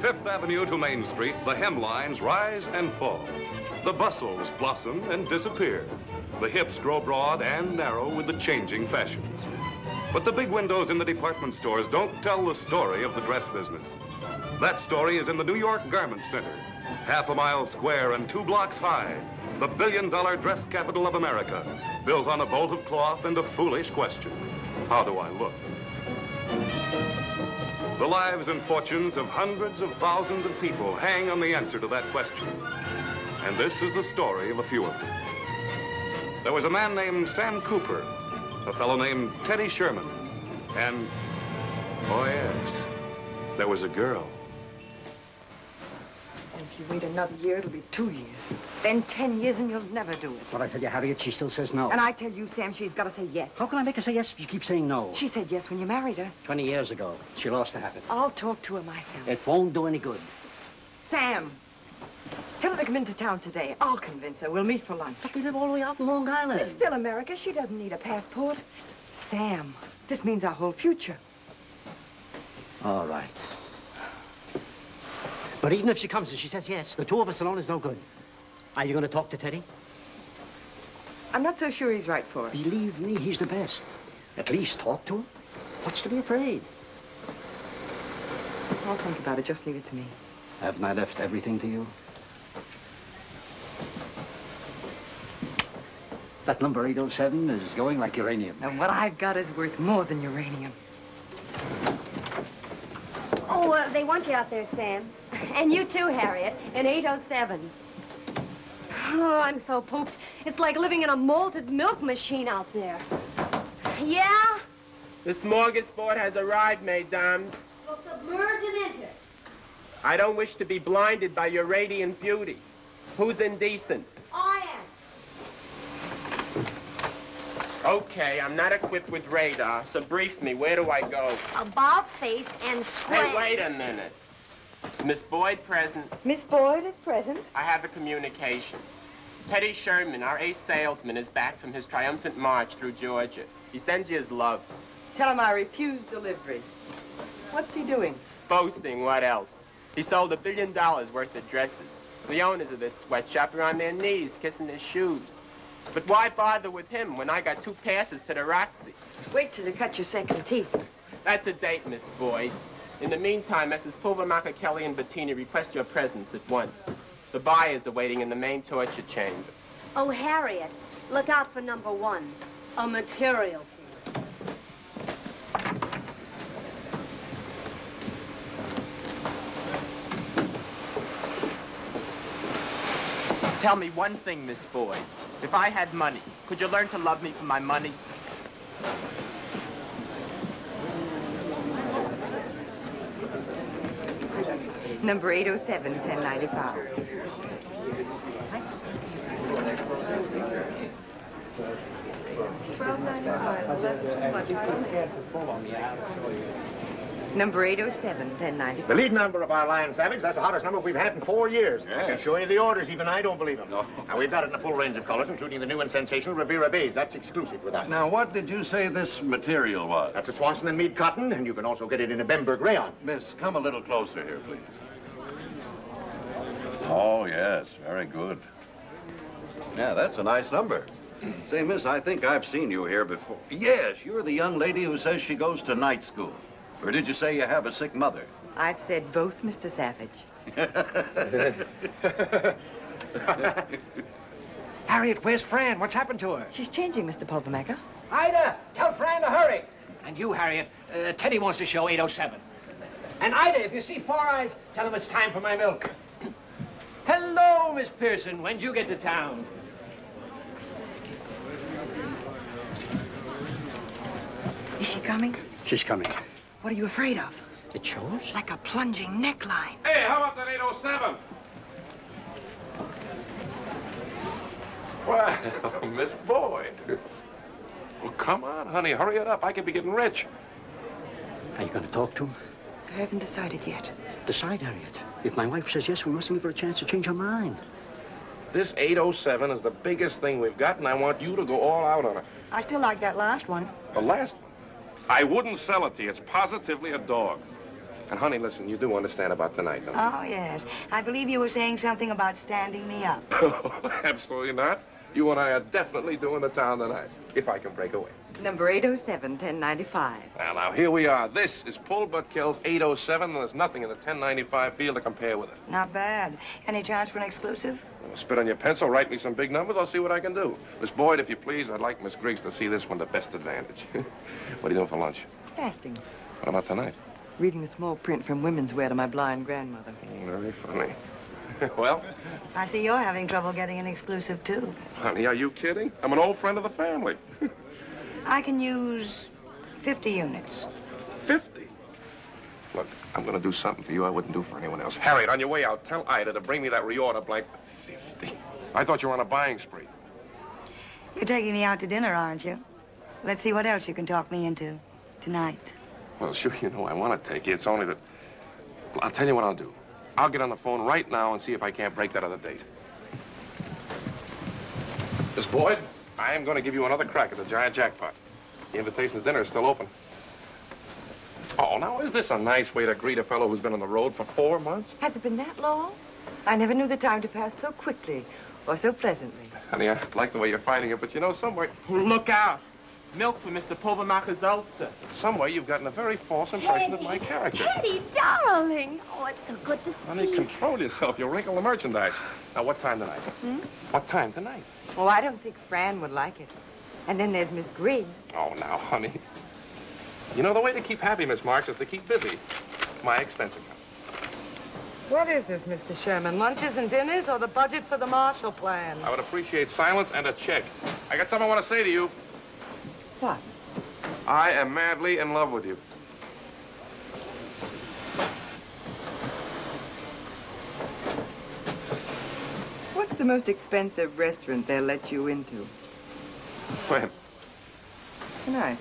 Fifth Avenue to Main Street, the hemlines rise and fall. The bustles blossom and disappear. The hips grow broad and narrow with the changing fashions. But the big windows in the department stores don't tell the story of the dress business. That story is in the New York Garment Center, half a mile square and two blocks high, the billion-dollar dress capital of America, built on a bolt of cloth and a foolish question. How do I look? The lives and fortunes of hundreds of thousands of people hang on the answer to that question. And this is the story of a few of them. There was a man named Sam Cooper, a fellow named Teddy Sherman, and, oh yes, there was a girl. And if you wait another year, it'll be two years. Then ten years, and you'll never do it. But I tell you, Harriet, she still says no. And I tell you, Sam, she's got to say yes. How can I make her say yes if she keeps saying no? She said yes when you married her. Twenty years ago, she lost the habit. I'll talk to her myself. It won't do any good. Sam, tell her to come into town today. I'll convince her. We'll meet for lunch. But we live all the way out in Long Island. It's still America. She doesn't need a passport. Sam, this means our whole future. All right. But even if she comes and she says yes, the two of us alone is no good. Are you going to talk to Teddy? I'm not so sure he's right for us. Believe me, he's the best. At least talk to him. What's to be afraid? I'll think about it. Just leave it to me. Haven't I left everything to you? That number 807 is going like uranium. And what I've got is worth more than uranium. They want you out there, Sam. And you too, Harriet, in 807. Oh, I'm so pooped. It's like living in a malted milk machine out there. Yeah? The smorgasbord has arrived, mesdames. We'll submerge and enter. I don't wish to be blinded by your radiant beauty. Who's indecent? I am. Okay, I'm not equipped with radar, so brief me. Where do I go? About face and square. Hey, wait a minute. Is Miss Boyd present? Miss Boyd is present. I have a communication. Teddy Sherman, our ace salesman, is back from his triumphant march through Georgia. He sends you his love. Tell him I refuse delivery. What's he doing? Boasting, what else? He sold a billion dollars worth of dresses. The owners of this sweatshop are on their knees kissing his shoes. But why bother with him when I got two passes to the Roxy? Wait till you cut your second teeth. That's a date, Miss Boyd. In the meantime, Mrs. Pulvermacher, Kelly, and Bettini request your presence at once. The buyers are waiting in the main torture chamber. Oh, Harriet, look out for number one. A material Tell me one thing, Miss Boyd. If I had money, could you learn to love me for my money? Number 807, 1095. Number 807, 1095. The lead number of our line, Savage, that's the hottest number we've had in four years. I can show you the orders, even I don't believe them. No. Now, we've got it in a full range of colors, including the new and sensational Rivera beige. That's exclusive with us. Now, what did you say this material was? That's a Swanson and Mead cotton, and you can also get it in a Bemberg rayon. Miss, come a little closer here, please. Oh, yes, very good. Yeah, that's a nice number. Say, miss, I think I've seen you here before. Yes, you're the young lady who says she goes to night school. Or did you say you have a sick mother? I've said both, Mr. Savage. Harriet, where's Fran? What's happened to her? She's changing, Mr. Pulvermacher. Ida, tell Fran to hurry. And you, Harriet, uh, Teddy wants to show 807. And Ida, if you see Four Eyes, tell him it's time for my milk. Hello, Miss Pearson. When'd you get to town? Is she coming? She's coming. What are you afraid of? It shows? Like a plunging neckline. Hey, how about that 807? Well, Miss Boyd. Well, come on, honey, hurry it up. I could be getting rich. Are you going to talk to him? I haven't decided yet. Decide, Harriet. If my wife says yes, we mustn't give her a chance to change her mind. This 807 is the biggest thing we've got, and I want you to go all out on it. I still like that last one. The last one. I wouldn't sell it to you. It's positively a dog. And, honey, listen, you do understand about tonight, don't you? Oh, yes. I believe you were saying something about standing me up. Oh, Absolutely not. You and I are definitely doing the town tonight, if I can break away. Number 807, 1095. Well, now, here we are. This is Pulbetkel's 807, and there's nothing in the 1095 field to compare with it. Not bad. Any chance for an exclusive? Well, spit on your pencil, write me some big numbers, I'll see what I can do. Miss Boyd, if you please, I'd like Miss Griggs to see this one to best advantage. what are you doing for lunch? Fasting. What about tonight? Reading the small print from women's wear to my blind grandmother. Oh, very funny. well, I see you're having trouble getting an exclusive, too. honey, are you kidding? I'm an old friend of the family. I can use 50 units. 50? Look, I'm going to do something for you I wouldn't do for anyone else. Harriet, on your way out, tell Ida to bring me that reorder blank. 50? I thought you were on a buying spree. You're taking me out to dinner, aren't you? Let's see what else you can talk me into tonight. Well, sure, you know I want to take you. It's only that... Well, I'll tell you what I'll do. I'll get on the phone right now and see if I can't break that other date. Miss Boyd, I am going to give you another crack at the giant jackpot. The invitation to dinner is still open. Oh, now, is this a nice way to greet a fellow who's been on the road for four months? Has it been that long? I never knew the time to pass so quickly or so pleasantly. Honey, I like the way you're finding it, but you know, somewhere, Look out. Milk for Mr. Pulvermacher Zeltzer. somewhere you've gotten a very false impression of my character. Teddy, darling. Oh, it's so good to Honey, see you. Honey, control yourself. You'll wrinkle the merchandise. Now, what time tonight? Hmm? What time tonight? Oh, I don't think Fran would like it. And then there's Miss Griggs. Oh, now, honey. You know, the way to keep happy, Miss Marks, is to keep busy. My expense account. What is this, Mr. Sherman? Lunches and dinners or the budget for the Marshall Plan? I would appreciate silence and a check. I got something I want to say to you. What? I am madly in love with you. What's the most expensive restaurant they'll let you into? When? Tonight.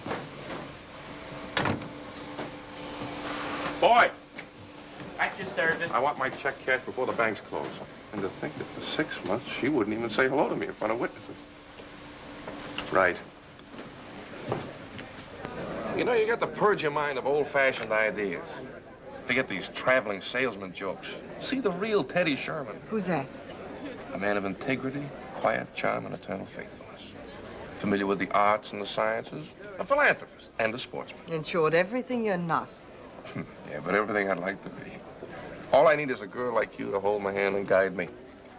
Boy, At your service. I want my check cashed before the banks close. And to think that for six months, she wouldn't even say hello to me in front of witnesses. Right. You know, you got to purge your mind of old-fashioned ideas. Forget these traveling salesman jokes. See the real Teddy Sherman. Who's that? A man of integrity, quiet charm, and eternal faithfulness. Familiar with the arts and the sciences. A philanthropist and a sportsman. In short, everything you're not. Hmm, yeah, but everything I'd like to be. All I need is a girl like you to hold my hand and guide me.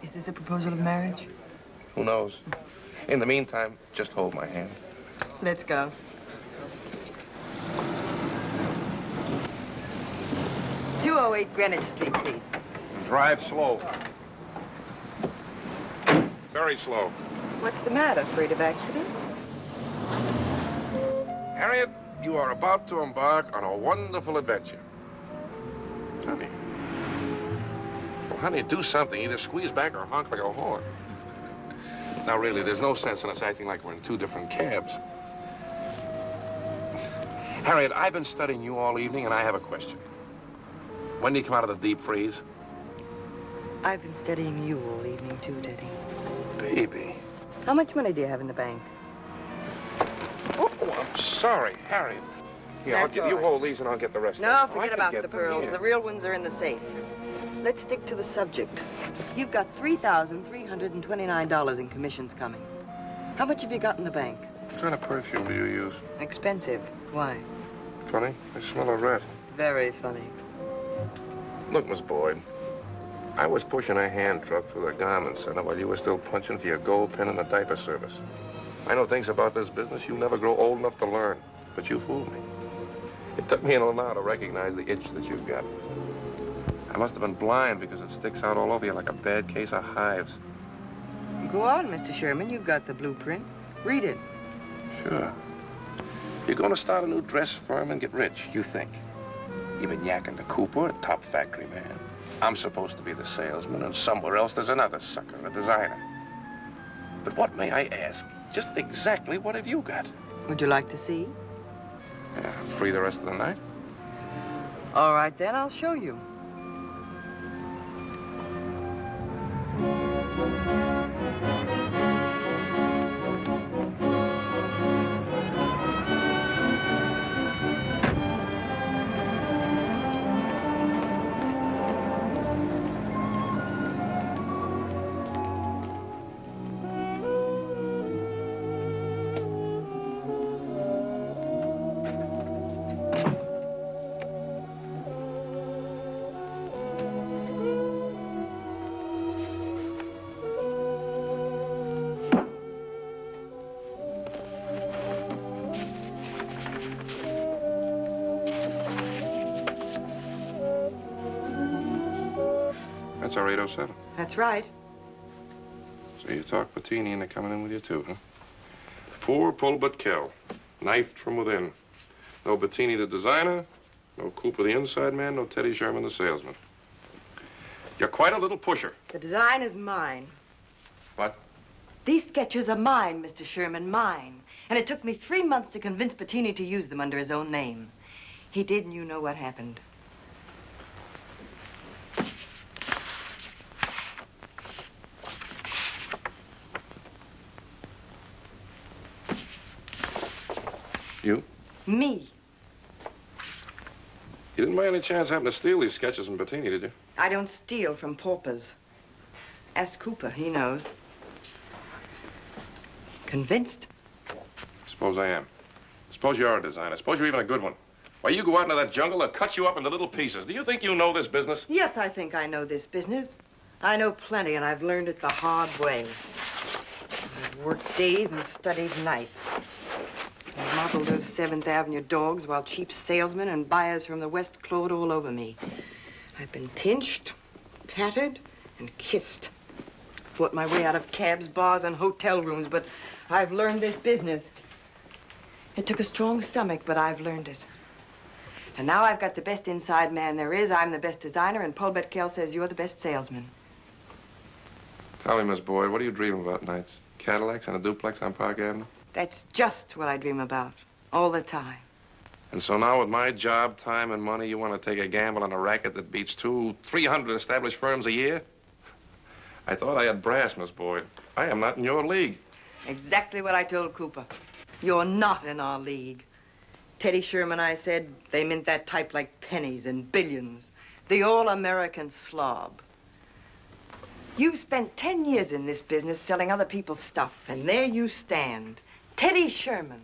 Is this a proposal of marriage? Who knows? In the meantime, just hold my hand. Let's go. Two oh eight Greenwich Street, please. Drive slow. Very slow. What's the matter? Afraid of accidents? Harriet, you are about to embark on a wonderful adventure. Honey. Well, honey, do something. Either squeeze back or honk like a horn. Now, really, there's no sense in us acting like we're in two different cabs. Harriet, I've been studying you all evening, and I have a question. When do you come out of the deep freeze? I've been studying you all evening, too, Teddy. Baby. How much money do you have in the bank? Oh, I'm sorry, Harry. Here, That's I'll get, you right. hold these and I'll get the rest. No, of them. I forget about the pearls. The real ones are in the safe. Let's stick to the subject. You've got $3,329 in commissions coming. How much have you got in the bank? What kind of perfume do you use? Expensive. Why? Funny, I smell a rat. Very funny. Look, Miss Boyd, I was pushing a hand truck through the garment center while you were still punching for your gold pin in the diaper service. I know things about this business you never grow old enough to learn, but you fooled me. It took me until now to recognize the itch that you've got. I must have been blind because it sticks out all over you like a bad case of hives. Go on, Mr. Sherman. You've got the blueprint. Read it. Sure. You're going to start a new dress firm and get rich, you think. You've been yakking to Cooper, a top factory man. I'm supposed to be the salesman, and somewhere else there's another sucker, a designer. But what, may I ask, just exactly what have you got? Would you like to see? Yeah, free the rest of the night? All right, then. I'll show you. That's our 807. That's right. So you talk Bettini into coming in with you, too, huh? Poor Pulbetkel. Knifed from within. No Bettini the designer, no Cooper the inside man, no Teddy Sherman the salesman. You're quite a little pusher. The design is mine. What? These sketches are mine, Mr. Sherman, mine. And it took me three months to convince Bettini to use them under his own name. He did, and you know what happened. You? Me. You didn't by any chance happen to steal these sketches from Bettini, did you? I don't steal from paupers. Ask Cooper, he knows. Convinced? Suppose I am. Suppose you are a designer. Suppose you're even a good one. Why, you go out into that jungle, they'll cut you up into little pieces. Do you think you know this business? Yes, I think I know this business. I know plenty, and I've learned it the hard way. I've worked days and studied nights. Modeled those Seventh Avenue dogs while cheap salesmen and buyers from the West clawed all over me. I've been pinched, patted, and kissed. Fought my way out of cabs, bars, and hotel rooms, but I've learned this business. It took a strong stomach, but I've learned it. And now I've got the best inside man there is. I'm the best designer, and Pulbetkel says you're the best salesman. Tell me, Miss Boyd, what are you dreaming about nights? Cadillacs and a duplex on Park Avenue? That's just what I dream about, all the time. And so now with my job, time, and money, you want to take a gamble on a racket that beats two, 300 established firms a year? I thought I had brass, Miss Boyd. I am not in your league. Exactly what I told Cooper. You're not in our league. Teddy Sherman, I said, they mint that type like pennies and billions. The all-American slob. You've spent 10 years in this business selling other people's stuff, and there you stand. Teddy Sherman,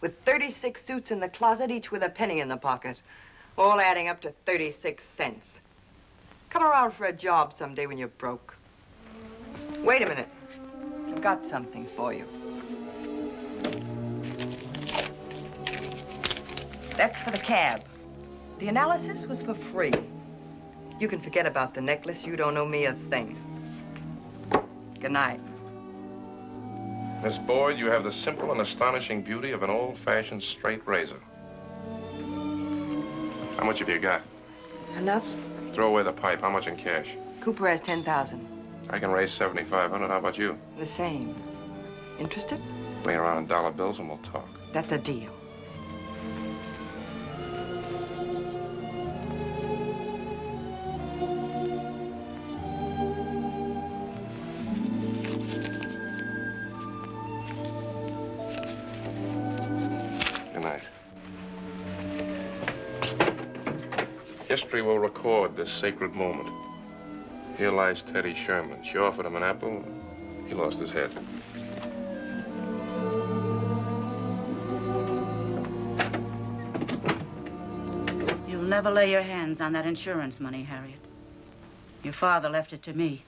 with 36 suits in the closet, each with a penny in the pocket, all adding up to 36 cents. Come around for a job someday when you're broke. Wait a minute. I've got something for you. That's for the cab. The analysis was for free. You can forget about the necklace. You don't owe me a thing. Good night. Miss Boyd, you have the simple and astonishing beauty of an old-fashioned straight razor. How much have you got? Enough? Throw away the pipe. How much in cash? Cooper has 10,000. I can raise 7,500. How about you? The same. Interested? Lay around in dollar bills and we'll talk. That's a deal. History will record this sacred moment. Here lies Teddy Sherman. She offered him an apple. He lost his head. You'll never lay your hands on that insurance money, Harriet. Your father left it to me.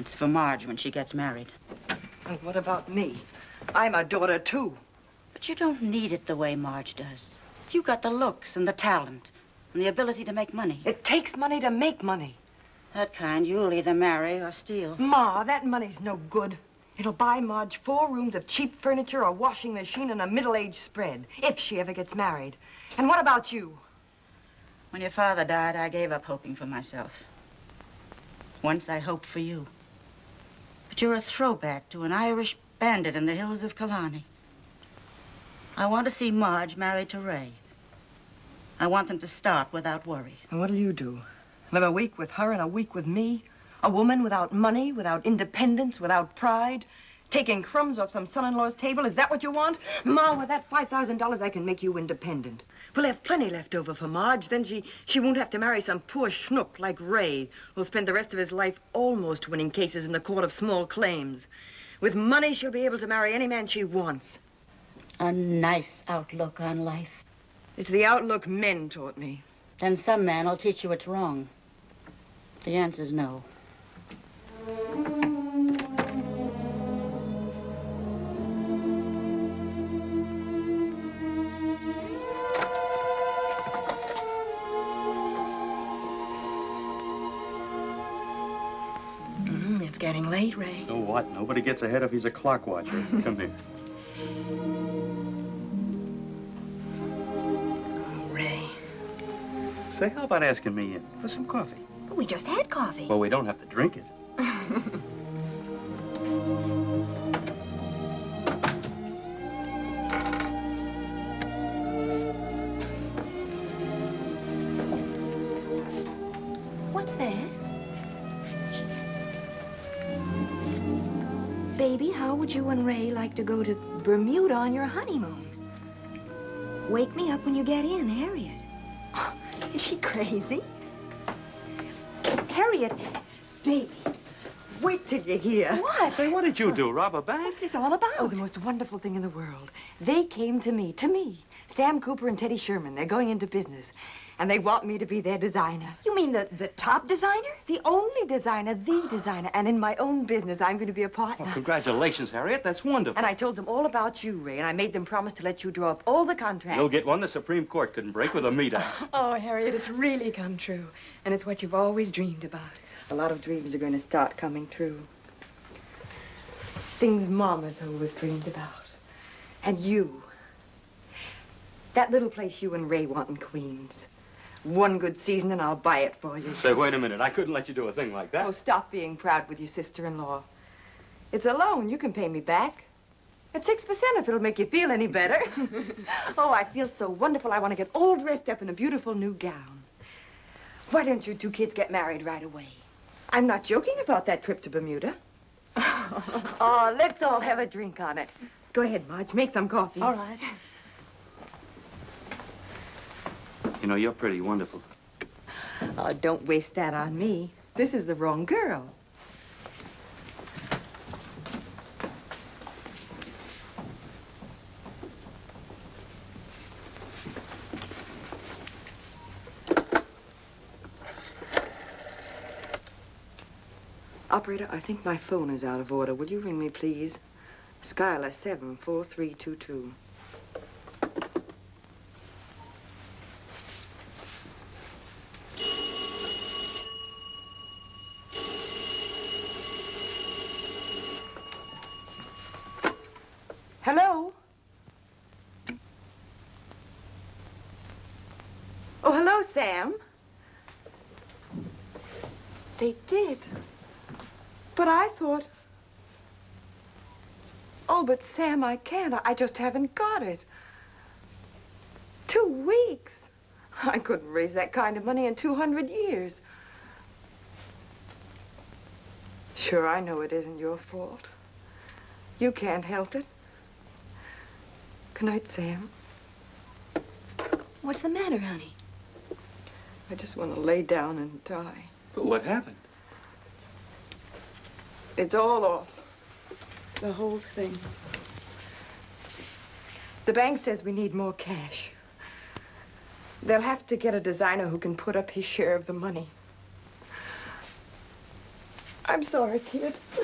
It's for Marge when she gets married. And what about me? I'm a daughter, too. But you don't need it the way Marge does. You got the looks and the talent and the ability to make money. It takes money to make money. That kind you'll either marry or steal. Ma, that money's no good. It'll buy Marge four rooms of cheap furniture, a washing machine, and a middle-aged spread, if she ever gets married. And what about you? When your father died, I gave up hoping for myself. Once I hoped for you. But you're a throwback to an Irish bandit in the hills of Killarney. I want to see Marge married to Ray. I want them to start without worry. And what'll you do? Live a week with her and a week with me? A woman without money, without independence, without pride? Taking crumbs off some son-in-law's table? Is that what you want? Ma, with that $5,000, I can make you independent. We'll have plenty left over for Marge. Then she, she won't have to marry some poor schnook like Ray, who'll spend the rest of his life almost winning cases in the court of small claims. With money, she'll be able to marry any man she wants. A nice outlook on life. It's the outlook men taught me. Then some man will teach you what's wrong. The answer's no. Mm, it's getting late, Ray. Know what? Nobody gets ahead if he's a clock watcher. Come here. Say, how about asking me in for some coffee? But we just had coffee. Well, we don't have to drink it. What's that? Baby, how would you and Ray like to go to Bermuda on your honeymoon? Wake me up when you get in, Harriet. Is she crazy? Harriet, Baby, wait till you hear. What? Say, what did you do, rob a bank? what's this all about? Oh, the most wonderful thing in the world. They came to me, to me. Sam Cooper and Teddy Sherman. They're going into business. And they want me to be their designer. You mean the, the top designer? The only designer, the designer. And in my own business, I'm going to be a partner. Oh, congratulations, Harriet. That's wonderful. And I told them all about you, Ray, and I made them promise to let you draw up all the contracts. You'll get one the Supreme Court couldn't break with a meat axe. Oh, Harriet, it's really come true. And it's what you've always dreamed about. A lot of dreams are going to start coming true. Things Mama's always dreamed about. And you. That little place you and Ray want in Queens. One good season and I'll buy it for you. Say, wait a minute. I couldn't let you do a thing like that. Oh, stop being proud with your sister-in-law. It's a loan. You can pay me back. At 6% if it'll make you feel any better. oh, I feel so wonderful. I want to get all dressed up in a beautiful new gown. Why don't you two kids get married right away? I'm not joking about that trip to Bermuda. oh, let's all have a drink on it. Go ahead, Marge. Make some coffee. All right. You know, you're pretty wonderful. Oh, don't waste that on me. This is the wrong girl. Operator, I think my phone is out of order. Will you ring me, please? Skylar 74322. Hello? Oh, hello, Sam. They did. But I thought... Oh, but Sam, I can't. I- I just haven't got it. Two weeks. I couldn't raise that kind of money in 200 years. Sure, I know it isn't your fault. You can't help it. Good night, Sam. What's the matter, honey? I just want to lay down and die. But what happened? It's all off. The whole thing. The bank says we need more cash. They'll have to get a designer who can put up his share of the money. I'm sorry, kids.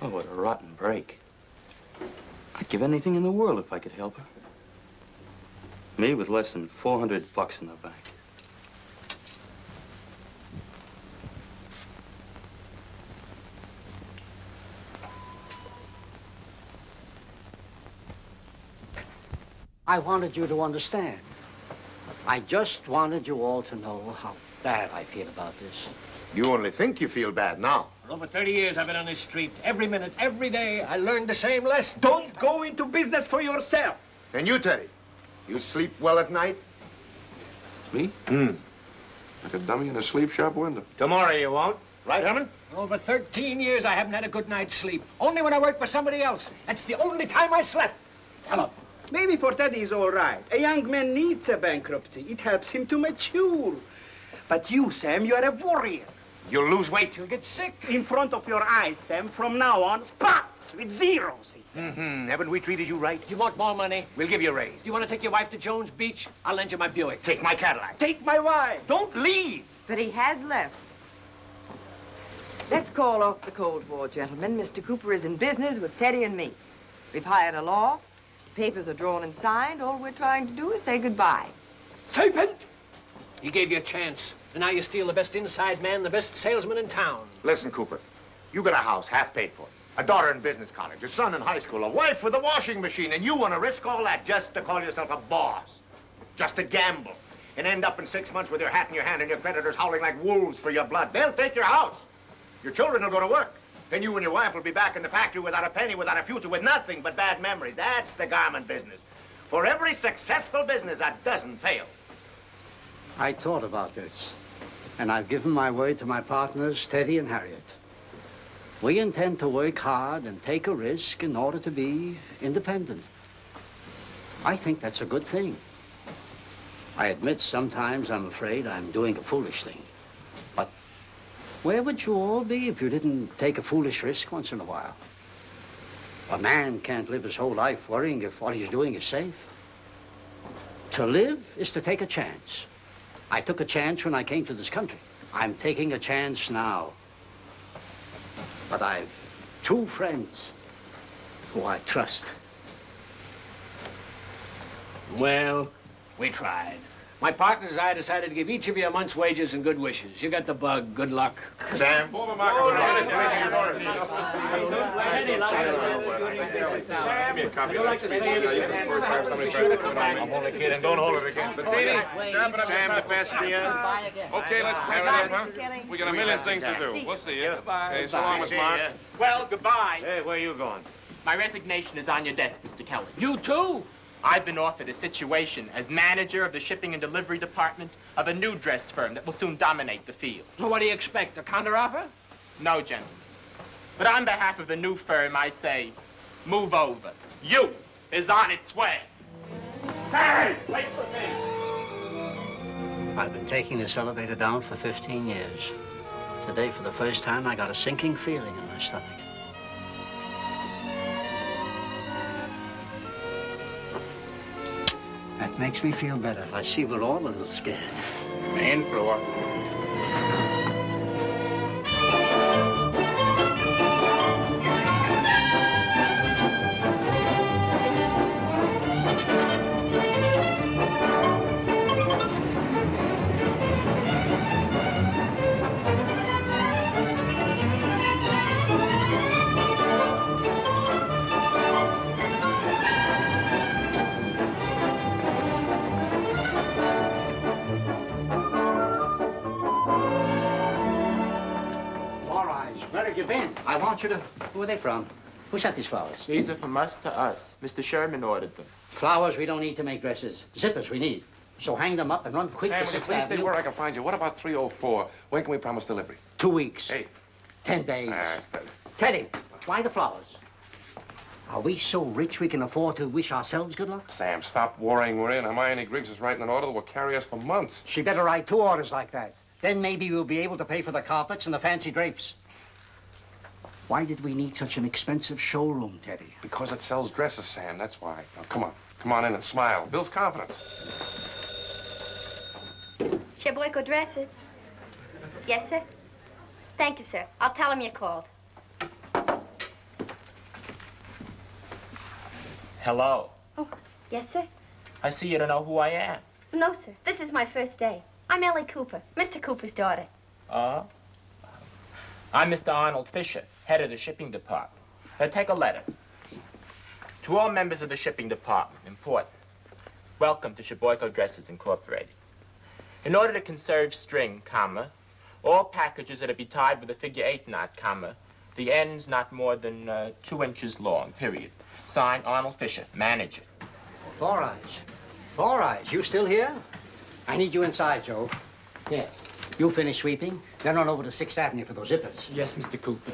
Oh, what a rotten break. I'd give anything in the world if I could help her. Me with less than 400 bucks in the bank. I wanted you to understand. I just wanted you all to know how bad I feel about this. You only think you feel bad now. For over 30 years I've been on this street. Every minute, every day, I learned the same lesson. Don't go into business for yourself. And you, Teddy, you sleep well at night? Me? Hmm. Like a dummy in a sleep shop window. Tomorrow you won't. Right, Herman? For over 13 years, I haven't had a good night's sleep. Only when I worked for somebody else. That's the only time I slept. Tell him. Maybe for Teddy is all right. A young man needs a bankruptcy. It helps him to mature. But you, Sam, you are a warrior. You'll lose weight. You'll get sick. In front of your eyes, Sam, from now on, spots with zeros. Mm-hmm. Haven't we treated you right? You want more money? We'll give you a raise. Do you want to take your wife to Jones Beach? I'll lend you my Buick. Take my Cadillac. Take my wife. Don't leave. But he has left. Let's call off the Cold War, gentlemen. Mr. Cooper is in business with Teddy and me. We've hired a law. Papers are drawn and signed. All we're trying to do is say goodbye. Serpent! He gave you a chance. And now you steal the best inside man, the best salesman in town. Listen, Cooper, you got a house half paid for, a daughter in business college, a son in high school, a wife with a washing machine, and you want to risk all that just to call yourself a boss, just to gamble, and end up in six months with your hat in your hand and your creditors howling like wolves for your blood. They'll take your house. Your children will go to work. Then you and your wife will be back in the factory without a penny, without a future, with nothing but bad memories. That's the garment business. For every successful business, a dozen fail. I thought about this, and I've given my word to my partners, Teddy and Harriet. We intend to work hard and take a risk in order to be independent. I think that's a good thing. I admit sometimes I'm afraid I'm doing a foolish thing. Where would you all be if you didn't take a foolish risk once in a while? A man can't live his whole life worrying if what he's doing is safe. To live is to take a chance. I took a chance when I came to this country. I'm taking a chance now. But I've two friends who I trust. Well, we tried. My partners and I decided to give each of you a month's wages and good wishes. You got the bug. Good luck. Sam? Pull the Sam, would you like to say I'm only kidding. Don't hold it against the Sam, the best Okay, let's pack it up, huh? We got a million things to do. We'll see you. Okay, so long, Miss Mark. Well, goodbye. Hey, where are you going? My resignation is on your desk, Mr. Kelly. You too? I've been offered a situation as manager of the shipping and delivery department of a new dress firm that will soon dominate the field. Well, what do you expect? A counteroffer? No, gentlemen. But on behalf of the new firm, I say, move over. You is on its way. Harry, wait for me. I've been taking this elevator down for 15 years. Today, for the first time, I got a sinking feeling in my stomach. That makes me feel better. I see we're all a little scared. Main floor. Four I want you to... Who are they from? Who sent these flowers? These are from us to us. Mr. Sherman ordered them. Flowers we don't need to make dresses. Zippers we need. So hang them up and run quick Sam, to will you Sixth please stay where I can find you? What about 304? When can we promise delivery? Two weeks. Hey. Ten days. Ah, that's better. Teddy, why the flowers? Are we so rich we can afford to wish ourselves good luck? Sam, stop worrying. We're in. Hermione Griggs is writing an order that will carry us for months. She better write two orders like that. Then maybe we'll be able to pay for the carpets and the fancy drapes. Why did we need such an expensive showroom, Teddy? Because it sells dresses, Sam. That's why. Now, come on. Come on in and smile. Builds confidence. Sherboyco dresses. Yes, sir? Thank you, sir. I'll tell him you called. Hello. Oh, yes, sir? I see you don't know who I am. No, sir. This is my first day. I'm Ellie Cooper, Mr. Cooper's daughter. Uh, I'm Mr. Arnold Fisher, head of the shipping department. Now, take a letter. To all members of the shipping department, important. Welcome to Sherboyco Dresses Incorporated. In order to conserve string, comma, all packages that are be tied with a figure eight knot, comma, the ends not more than uh, two inches long, period. Signed, Arnold Fisher, manager. Four Eyes. Four Eyes, you still here? I need you inside, Joe. Here. You finish sweeping, then run over to Sixth Avenue for those zippers. Yes, Mr. Cooper.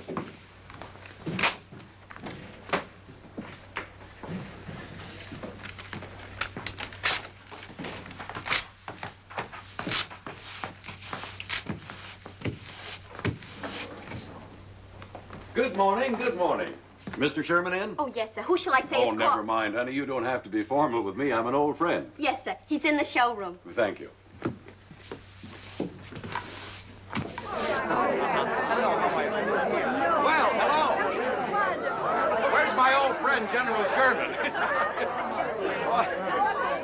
Good morning, good morning. Mr. Sherman in? Oh, yes, sir. Who shall I say Oh, is never mind, honey. You don't have to be formal with me. I'm an old friend. Yes, sir. He's in the showroom. Thank you. Well, hello. Where's my General Sherman?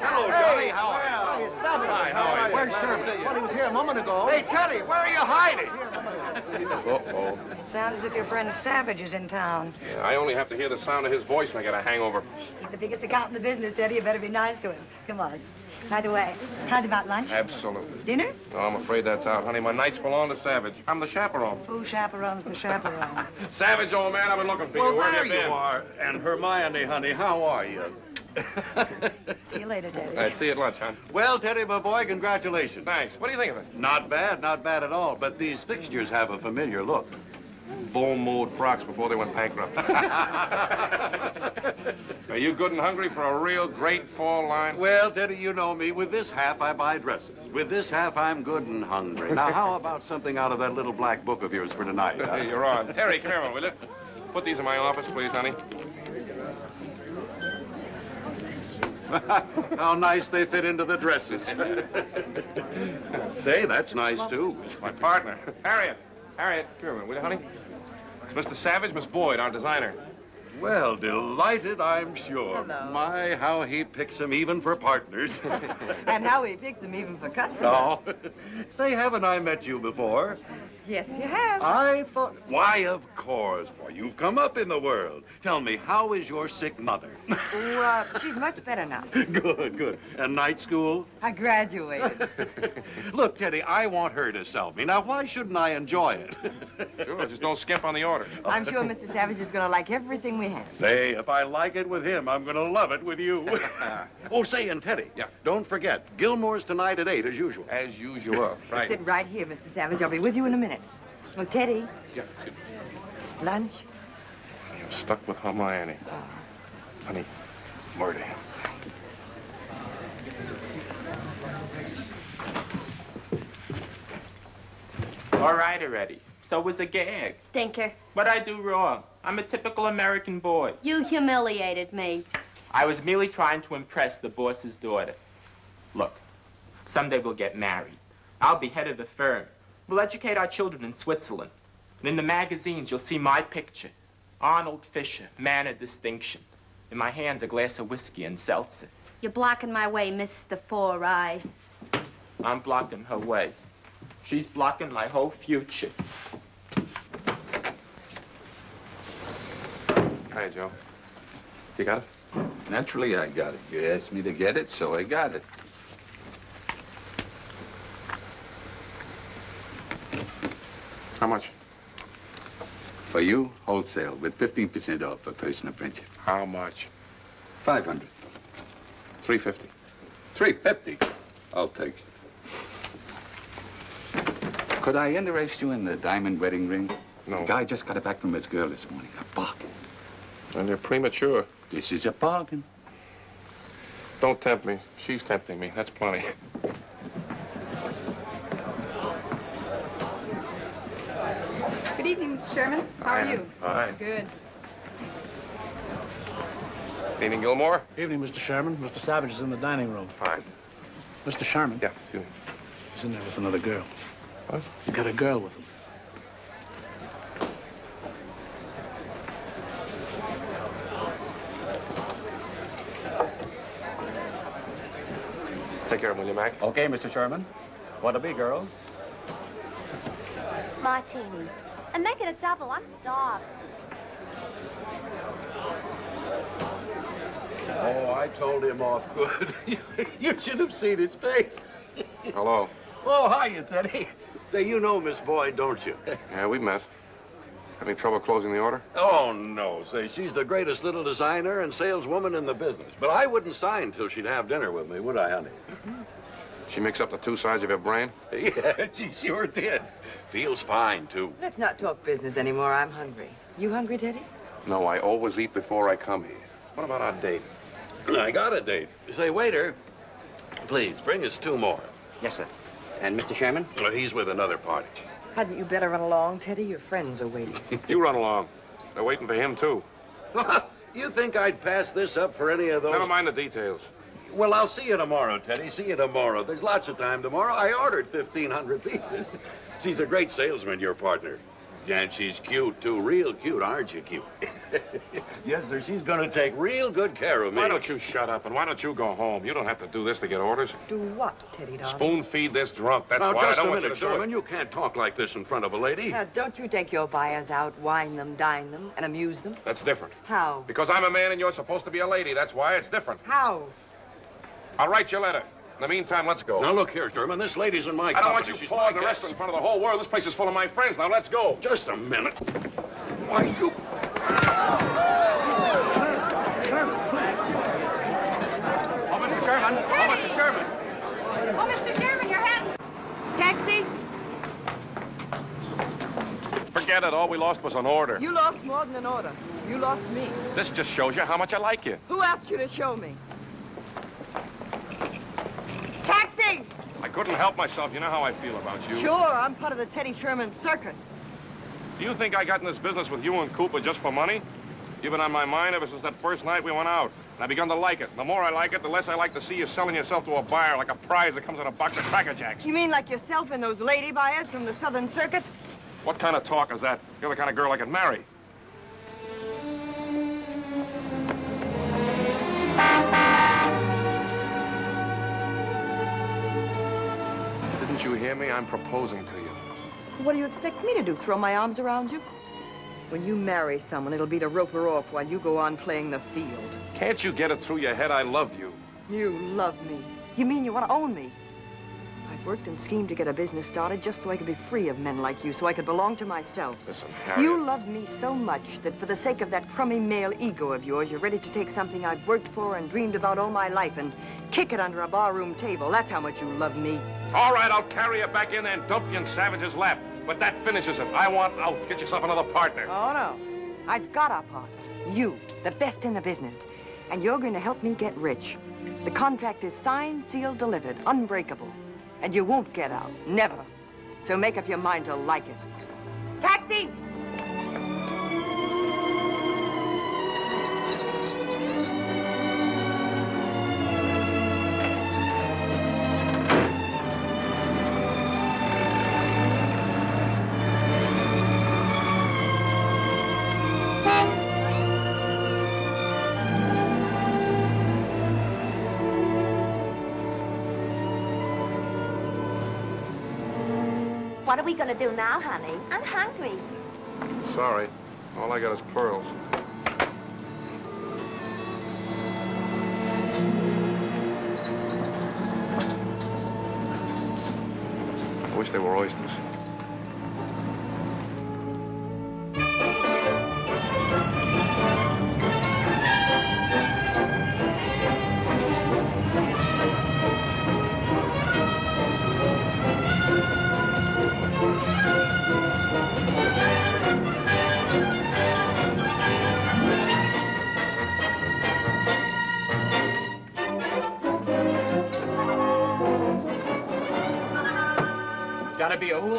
hello, Johnny. How are you? Savage. Hi, how are you? Where's Sherman? Well, he was here a moment ago. Hey, Teddy, where are you hiding? Uh-oh. It sounds as if your friend Savage is in town. Yeah, I only have to hear the sound of his voice and I get a hangover. He's the biggest account in the business, Teddy. You better be nice to him. Come on. By the way, how's about lunch? Absolutely. Dinner? No, I'm afraid that's out, honey. My nights belong to Savage. I'm the chaperone. Who chaperones the chaperone? Savage, old man, I've been looking for Well, you. Where there have you you been? are. And Hermione, honey, how are you? See you later, Teddy. All right, see you at lunch, hon. Well, Teddy, my boy, congratulations. Thanks. What do you think of it? Not bad, not bad at all. But these fixtures have a familiar look. Bull mowed frocks before they went bankrupt. Are you good and hungry for a real great fall line? Well, Teddy, you know me. With this half, I buy dresses. With this half, I'm good and hungry. Now, how about something out of that little black book of yours for tonight? huh? You're on. Terry, come here, will you? Put these in my office, please, honey. How nice they fit into the dresses. Say, that's nice, too. It's my partner. Harriet. Harriet, come here, a minute, will you, honey? It's Mr. Savage, Miss Boyd, our designer. Well, delighted, I'm sure. My, how he picks them even for partners. And how he picks them even for customers. oh. Say, haven't I met you before? Yes, you have. I thought... Why, of course. Why, you've come up in the world. Tell me, how is your sick mother? Oh, uh, she's much better now. good, good. And night school? I graduated. Look, Teddy, I want her to sell me. Now, why shouldn't I enjoy it? Sure, just don't skimp on the order. I'm sure Mr. Savage is going to like everything we have. Say, if I like it with him, I'm going to love it with you. oh, say, and Teddy. Yeah. Don't forget, Gilmore's tonight at 8, as usual. As usual. Right. Sit right here, Mr. Savage. I'll be with you in a minute. Well, Teddy, Yeah. lunch? You're stuck with Hermione. Oh. Honey, murder him. All right already. So was a gag. Stinker, What I do wrong? I'm a typical American boy. you humiliated me. I was merely trying to impress the boss's daughter. Look, someday we'll get married. I'll be head of the firm. We'll educate our children in Switzerland. And in the magazines, you'll see my picture. Arnold Fisher, man of distinction. In my hand, a glass of whiskey and seltzer. You're blocking my way, Mr. Four Eyes. I'm blocking her way. She's blocking my whole future. Hi, Joe. You got it? Naturally, I got it. You asked me to get it, so I got it. How much? For you, wholesale, with 15% off for personal friendship. How much? 500. 350. 350. I'll take it. Could I interest you in the diamond wedding ring? No. The guy just got it back from his girl this morning. A bargain. And you're premature. This is a bargain. Don't tempt me. She's tempting me. That's plenty. Good evening, Mr. Sherman. How are you? fine. Good. Evening, Gilmore. Evening, Mr. Sherman. Mr. Savage is in the dining room. Fine. Mr. Sherman? Yeah, excuse me. He's in there with another girl. What? He's got a girl with him. Take care of him, will you, Mac? Okay, Mr. Sherman. What'll be, girls? Martini. And make it a double. I'm starved. Oh, I told him off good. you should have seen his face. Hello. Oh, hiya, Teddy. Say, you know Miss Boyd, don't you? Yeah, we met. Having trouble closing the order? Oh, no. Say, she's the greatest little designer and saleswoman in the business. But I wouldn't sign till she'd have dinner with me, would I, honey? Mm-hmm. She mixed up the two sides of your brain? Yeah, she sure did. Feels fine, too. Let's not talk business anymore. I'm hungry. You hungry, Teddy? No, I always eat before I come here. What about our date? I got a date. Say, waiter, please, bring us two more. Yes, sir. And Mr. Sherman? Well, he's with another party. Hadn't you better run along, Teddy? Your friends are waiting. You run along. They're waiting for him, too. you think I'd pass this up for any of those? Never mind the details. Well, I'll see you tomorrow, Teddy. See you tomorrow. There's lots of time tomorrow. I ordered 1,500 pieces. She's a great salesman, your partner. And she's cute, too. Real cute, aren't you cute? yes, sir. She's going to take real good care of me. Why don't you shut up and why don't you go home? You don't have to do this to get orders. Do what, Teddy darling? Spoon feed this drunk. That's now, why just I don't a want minute, you to do Sherman. it. You can't talk like this in front of a lady. Now, don't you take your buyers out, wine them, dine them, and amuse them? That's different. How? Because I'm a man and you're supposed to be a lady. That's why it's different. How? I'll write you a letter. In the meantime, let's go. Now, look here, Sherman. This lady's in my I don't want you She's pawing the guest. restaurant in front of the whole world. This place is full of my friends. Now, let's go. Just a minute. Why, you... Oh, Mr. Sherman. Oh, Mr. Sherman. Oh, Mr. Sherman, your hat. Taxi? Forget it. All we lost was an order. You lost more than an order. You lost me. This just shows you how much I like you. Who asked you to show me? Taxi! I couldn't help myself. You know how I feel about you. Sure, I'm part of the Teddy Sherman circus. Do you think I got in this business with you and Cooper just for money? You've been on my mind ever since that first night we went out. And I've begun to like it. The more I like it, the less I like to see you selling yourself to a buyer like a prize that comes in a box of Cracker Jacks. You mean like yourself and those lady buyers from the Southern Circuit? What kind of talk is that? You're the kind of girl I could marry. You hear me? I'm proposing to you. What do you expect me to do, throw my arms around you? When you marry someone, it'll be to rope her off while you go on playing the field. Can't you get it through your head I love you? You love me. You mean you want to own me? I've worked and schemed to get a business started just so I could be free of men like you, so I could belong to myself. Listen, Harriet. You love me so much that for the sake of that crummy male ego of yours, you're ready to take something I've worked for and dreamed about all my life and kick it under a barroom table. That's how much you love me. All right, I'll carry you back in there and dump you in Savage's lap. But that finishes it. I want out. Get yourself another partner. Oh, no. I've got a partner. You, the best in the business. And you're going to help me get rich. The contract is signed, sealed, delivered, unbreakable. And you won't get out. Never. So make up your mind to like it. Taxi! We to do now, honey? I'm hungry. Sorry. All I got is pearls. I wish they were oysters.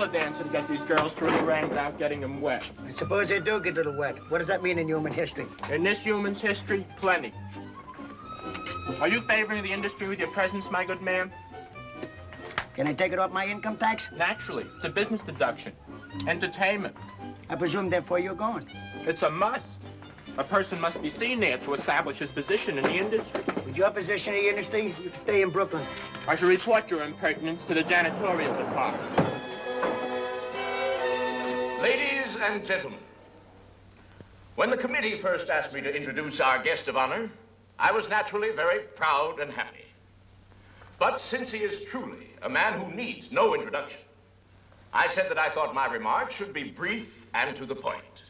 Hula dancer to get these girls through the rain without getting them wet. I suppose they do get a little wet. What does that mean in human history? In this human's history, plenty. Are you favoring the industry with your presence, my good man? Can I take it off my income tax? Naturally. It's a business deduction. Entertainment. I presume therefore you're going. It's a must. A person must be seen there to establish his position in the industry. With your position in the industry, you can stay in Brooklyn. I shall report your impertinence to the janitorial department. Ladies and gentlemen, when the committee first asked me to introduce our guest of honor, I was naturally very proud and happy. But since he is truly a man who needs no introduction, I said that I thought my remarks should be brief and to the point.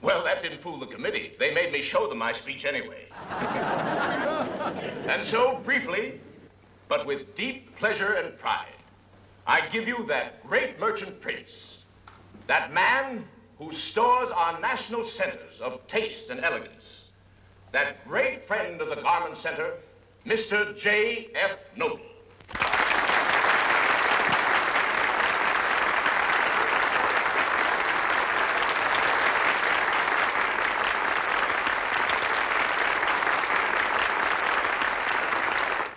Well, that didn't fool the committee. They made me show them my speech anyway. and so, briefly, but with deep pleasure and pride, I give you that great merchant prince, that man whose stores are national centers of taste and elegance, that great friend of the Garment Center, Mr. J.F. Noble.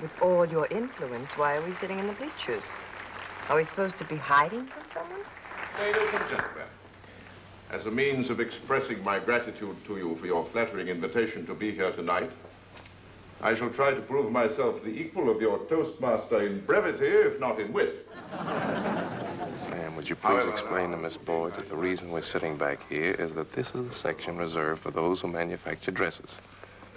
With all your influence, why are we sitting in the bleachers? Are we supposed to be hiding from someone? Ladies and gentlemen, as a means of expressing my gratitude to you for your flattering invitation to be here tonight, I shall try to prove myself the equal of your Toastmaster in brevity, if not in wit. Sam, would you please However, explain to Miss Boyd that the reason we're sitting back here is that this is the section reserved for those who manufacture dresses.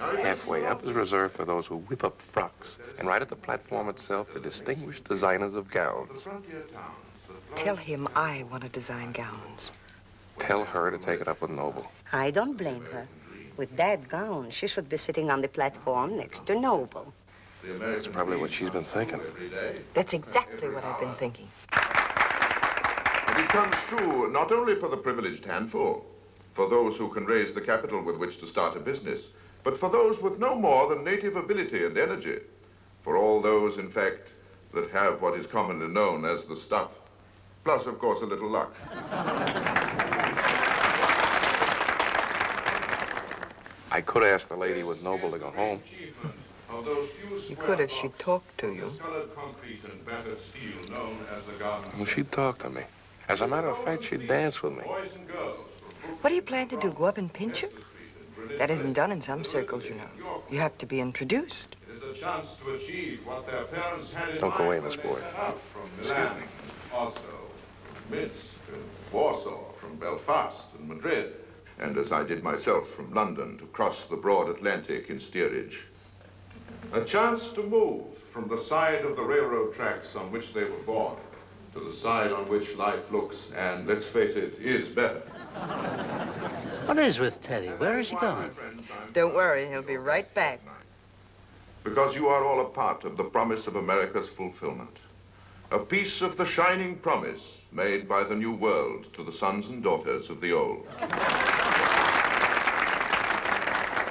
Oh, Halfway up is reserved for those who whip up frocks, and right at the platform itself, the distinguished designers of gowns. Tell him I want to design gowns. Tell her to take it up with Noble. I don't blame her. With that gown, she should be sitting on the platform next to Noble. That's probably what she's been thinking. That's exactly what I've been thinking. And it comes true not only for the privileged handful, for those who can raise the capital with which to start a business, but for those with no more than native ability and energy, for all those, in fact, that have what is commonly known as the stuff, plus, of course, a little luck. I could ask the lady with Noble to go home. You could if she talked to you. Well, she'd talk to me. As a matter of fact, she'd dance with me. What do you plan to do, go up and pinch her? That isn't done in some circles, you know. You have to be introduced. Don't go away, Miss Boyd. Excuse me. Oslo, Minsk, Warsaw, from Belfast and Madrid and as I did myself from London to cross the broad Atlantic in steerage. A chance to move from the side of the railroad tracks on which they were born to the side on which life looks, and let's face it, is better. What is with Teddy? Where is he going? Don't worry, he'll be right back. Because you are all a part of the promise of America's fulfillment. A piece of the shining promise made by the new world to the sons and daughters of the old.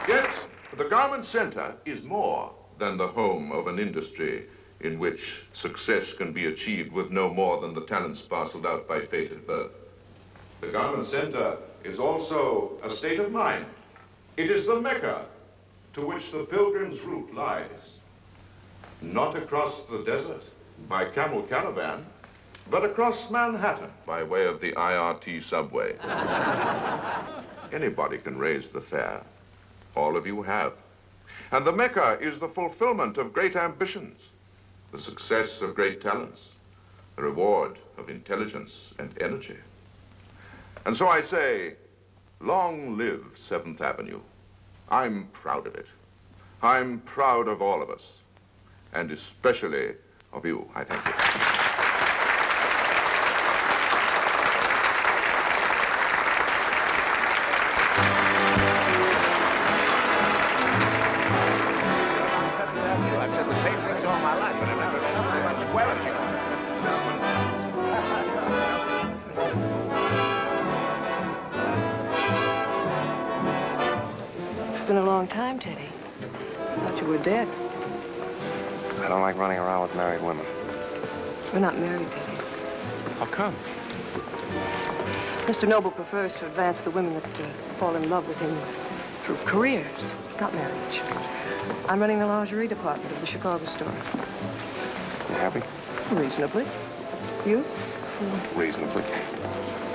Yet, the Garment Center is more than the home of an industry in which success can be achieved with no more than the talents parceled out by fate at birth. The Garment Center is also a state of mind. It is the Mecca to which the pilgrim's route lies. Not across the desert by camel caravan, but across Manhattan by way of the IRT subway. Anybody can raise the fare. All of you have. And the Mecca is the fulfillment of great ambitions, the success of great talents, the reward of intelligence and energy. And so I say, long live 7th Avenue. I'm proud of it. I'm proud of all of us, and especially of you. I thank you. Mr. Noble prefers to advance the women that uh, fall in love with him through careers, not marriage. I'm running the lingerie department of the Chicago store. You happy? Reasonably. You? Reasonably.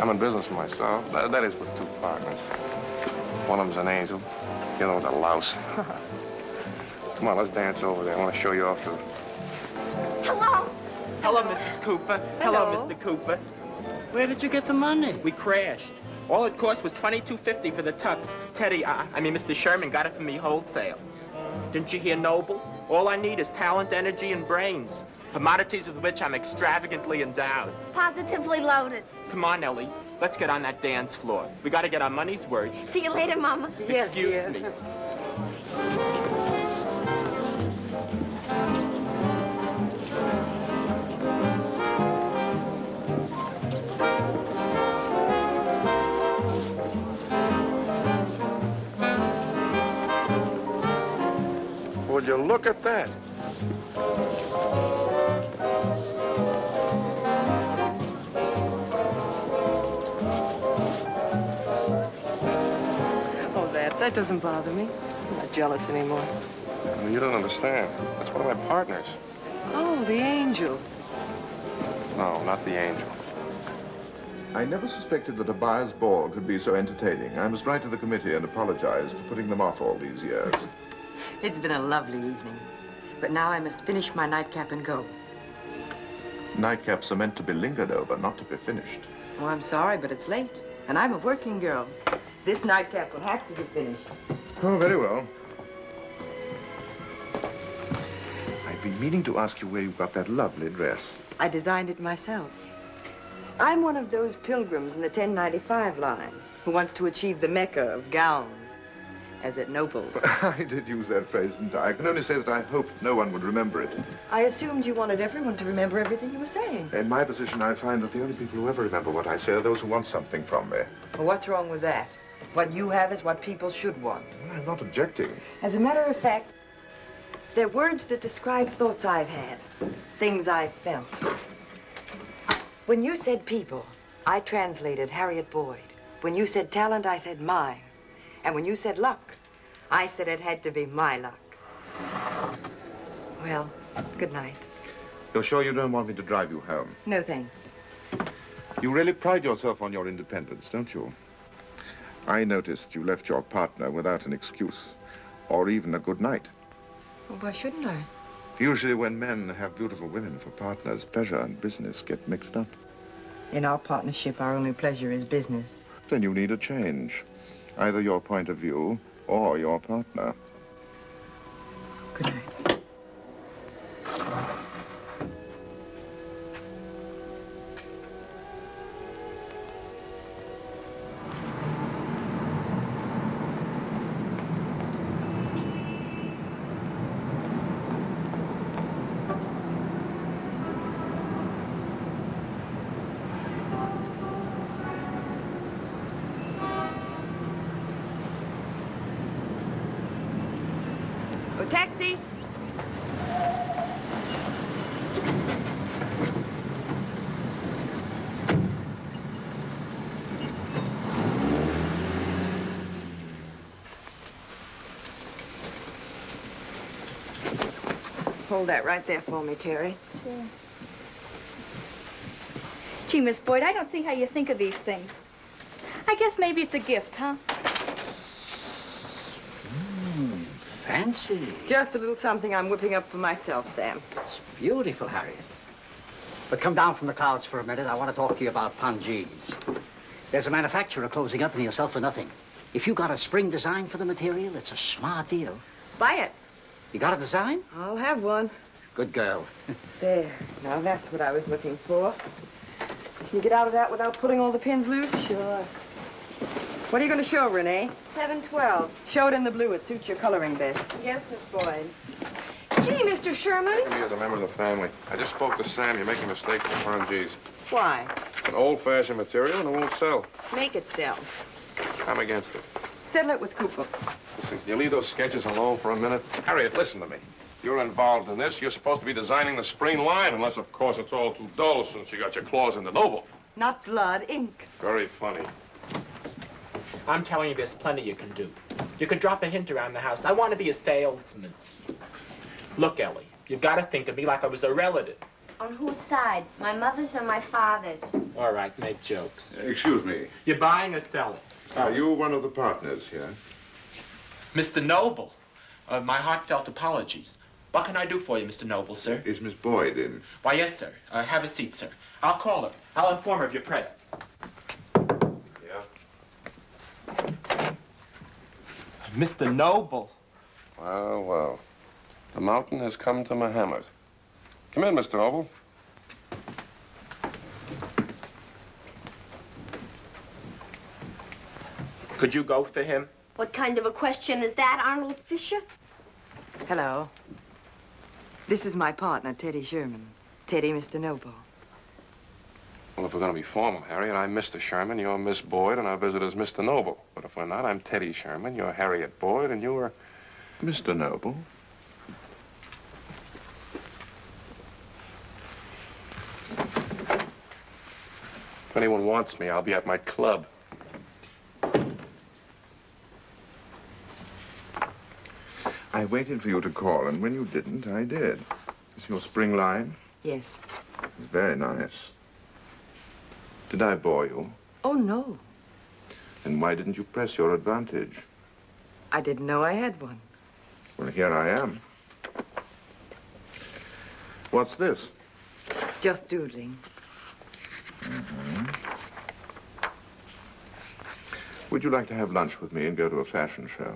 I'm in business for myself. That, that is with two partners. One of them's an angel. The other one's a louse. Come on, let's dance over there. I want to show you off to... Hello. Hello, Mrs. Cooper. Hello. Hello, Mr. Cooper. Where did you get the money? We crashed. All it cost was twenty-two fifty for the tux. Teddy, I, I mean, Mr. Sherman got it for me wholesale. Didn't you hear Noble? All I need is talent, energy, and brains. Commodities with which I'm extravagantly endowed. Positively loaded. Come on, Ellie. Let's get on that dance floor. We gotta get our money's worth. See you later, Mama. Excuse yes, me. Will you look at that? Oh, that. That doesn't bother me. I'm not jealous anymore. You don't understand. That's one of my partners. Oh, the angel. No, not the angel. I never suspected that a buyer's ball could be so entertaining. I must write to the committee and apologize for putting them off all these years. It's been a lovely evening. But now I must finish my nightcap and go. Nightcaps are meant to be lingered over, not to be finished. Oh, I'm sorry, but it's late. And I'm a working girl. This nightcap will have to be finished. Oh, very well. I've been meaning to ask you where you got that lovely dress. I designed it myself. I'm one of those pilgrims in the 1095 line who wants to achieve the mecca of gowns, as at Noble's. I did use that phrase, didn't I? I can only say that I hoped no one would remember it. I assumed you wanted everyone to remember everything you were saying. In my position, I find that the only people who ever remember what I say are those who want something from me. Well, what's wrong with that? What you have is what people should want. Well, I'm not objecting. As a matter of fact, they're words that describe thoughts I've had, things I've felt. When you said people, I translated Harriet Boyd. When you said talent, I said mine. And when you said luck, I said it had to be my luck. Well, good night. You're sure you don't want me to drive you home? No thanks. You really pride yourself on your independence, don't you? I noticed you left your partner without an excuse, or even a good night. Well, why shouldn't I? Usually when men have beautiful women for partners, pleasure and business get mixed up. In our partnership, our only pleasure is business. Then you need a change. Either your point of view or your partner. Good night. Hold that right there for me, Terry. Sure. Gee, Miss Boyd, I don't see how you think of these things. I guess maybe it's a gift, huh? Hmm, fancy. Just a little something I'm whipping up for myself, Sam. It's beautiful, Harriet. But come down from the clouds for a minute. I want to talk to you about Pongees. There's a manufacturer closing up and he'll sell for nothing. If you got a spring design for the material, it's a smart deal. Buy it. You got a design? I'll have one. Good girl. There. Now that's what I was looking for. Can you get out of that without pulling all the pins loose? Sure. What are you going to show, Renee? 712. Show it in the blue. It suits your coloring best. Yes, Miss Boyd. Gee, Mr. Sherman. Me as a member of the family. I just spoke to Sam. You're making a mistake with the Pongees. Why? An old-fashioned material and it won't sell. Make it sell. I'm against it. Settle it with Cooper. Listen, you leave those sketches alone for a minute. Harriet, listen to me. You're involved in this. You're supposed to be designing the spring line, unless, of course, it's all too dull since you got your claws in the noble. Not blood, ink. Very funny. I'm telling you, there's plenty you can do. You could drop a hint around the house. I want to be a salesman. Look, Ellie, you've got to think of me like I was a relative. On whose side? My mother's or my father's? All right, make jokes. Excuse me. You're buying or selling? Are you one of the partners here? Mr. Noble, uh, my heartfelt apologies. What can I do for you, Mr. Noble, sir? Is Miss Boyd in? Why, yes, sir. Uh, have a seat, sir. I'll call her. I'll inform her of your presence. Yeah. Mr. Noble. Well, well. The mountain has come to Muhammad. Come in, Mr. Noble. Could you go for him? What kind of a question is that, Arnold Fisher? Hello. This is my partner, Teddy Sherman. Teddy, Mr. Noble. Well, if we're going to be formal, Harriet, I'm Mr. Sherman, you're Miss Boyd, and our visitor's Mr. Noble. But if we're not, I'm Teddy Sherman, you're Harriet Boyd, and you're... Mr. Noble. If anyone wants me, I'll be at my club. I waited for you to call, and when you didn't, I did. Is your spring line? Yes. It's very nice. Did I bore you? Oh, no. Then why didn't you press your advantage? I didn't know I had one. Well, here I am. What's this? Just doodling. Mm-hmm. Would you like to have lunch with me and go to a fashion show?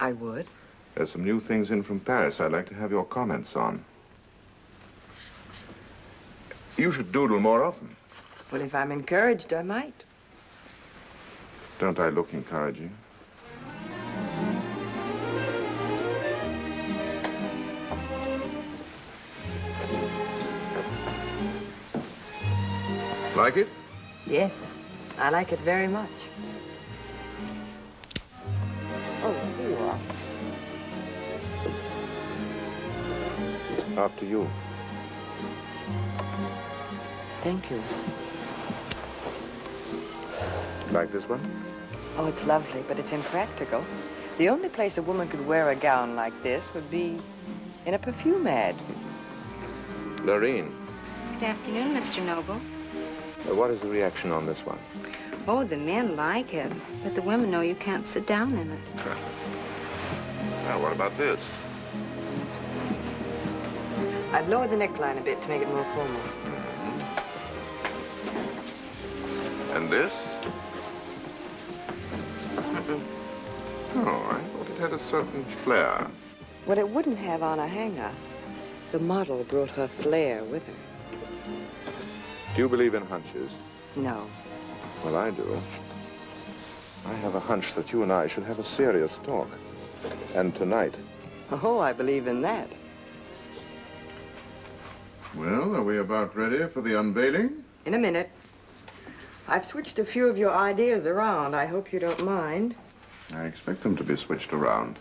I would. There's some new things in from Paris I'd like to have your comments on. You should doodle more often. Well, if I'm encouraged, I might. Don't I look encouraging? Like it? Yes, I like it very much. After you. Thank you. Like this one? Oh, it's lovely, but it's impractical. The only place a woman could wear a gown like this would be in a perfume ad. Lorene, Good afternoon, Mr. Noble. uh, what is the reaction on this one? Oh, the men like it, but the women know you can't sit down in it. Now, what about this? I'd lower the neckline a bit to make it more formal. Mm-hmm. And this? Oh, I thought it had a certain flair. What it wouldn't have on a hanger, the model brought her flair with her. Do you believe in hunches? No. Well, I do. I have a hunch that you and I should have a serious talk. And tonight. Oh, I believe in that. Well, are we about ready for the unveiling? In a minute. I've switched a few of your ideas around. I hope you don't mind. I expect them to be switched around.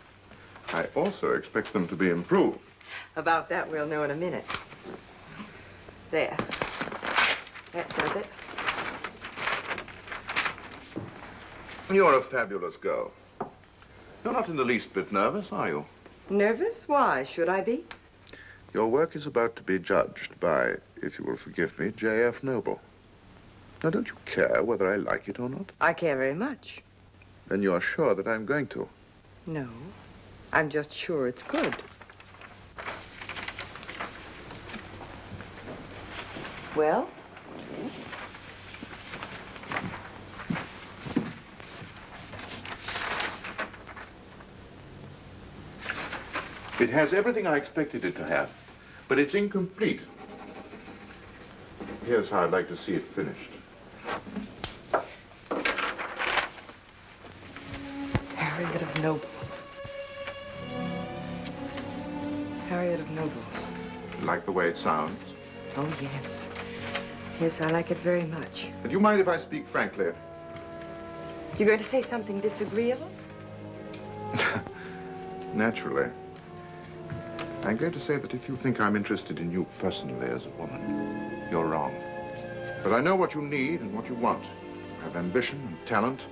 I also expect them to be improved. About that, we'll know in a minute. There. That does it. You're a fabulous girl. You're not in the least bit nervous, are you? Nervous? Why should I be? Your work is about to be judged by, if you will forgive me, J.F. Noble. Now, don't you care whether I like it or not? I care very much. Then you're sure that I'm going to. No. I'm just sure it's good. Well? It has everything I expected it to have, but it's incomplete. Here's how I'd like to see it finished. Harriet of Nobles. Harriet of Nobles. Like the way it sounds? Oh, yes. Yes, I like it very much. Do you mind if I speak frankly? You're going to say something disagreeable? Naturally. I'm going to say that if you think I'm interested in you personally as a woman, you're wrong. But I know what you need and what you want. You have ambition and talent,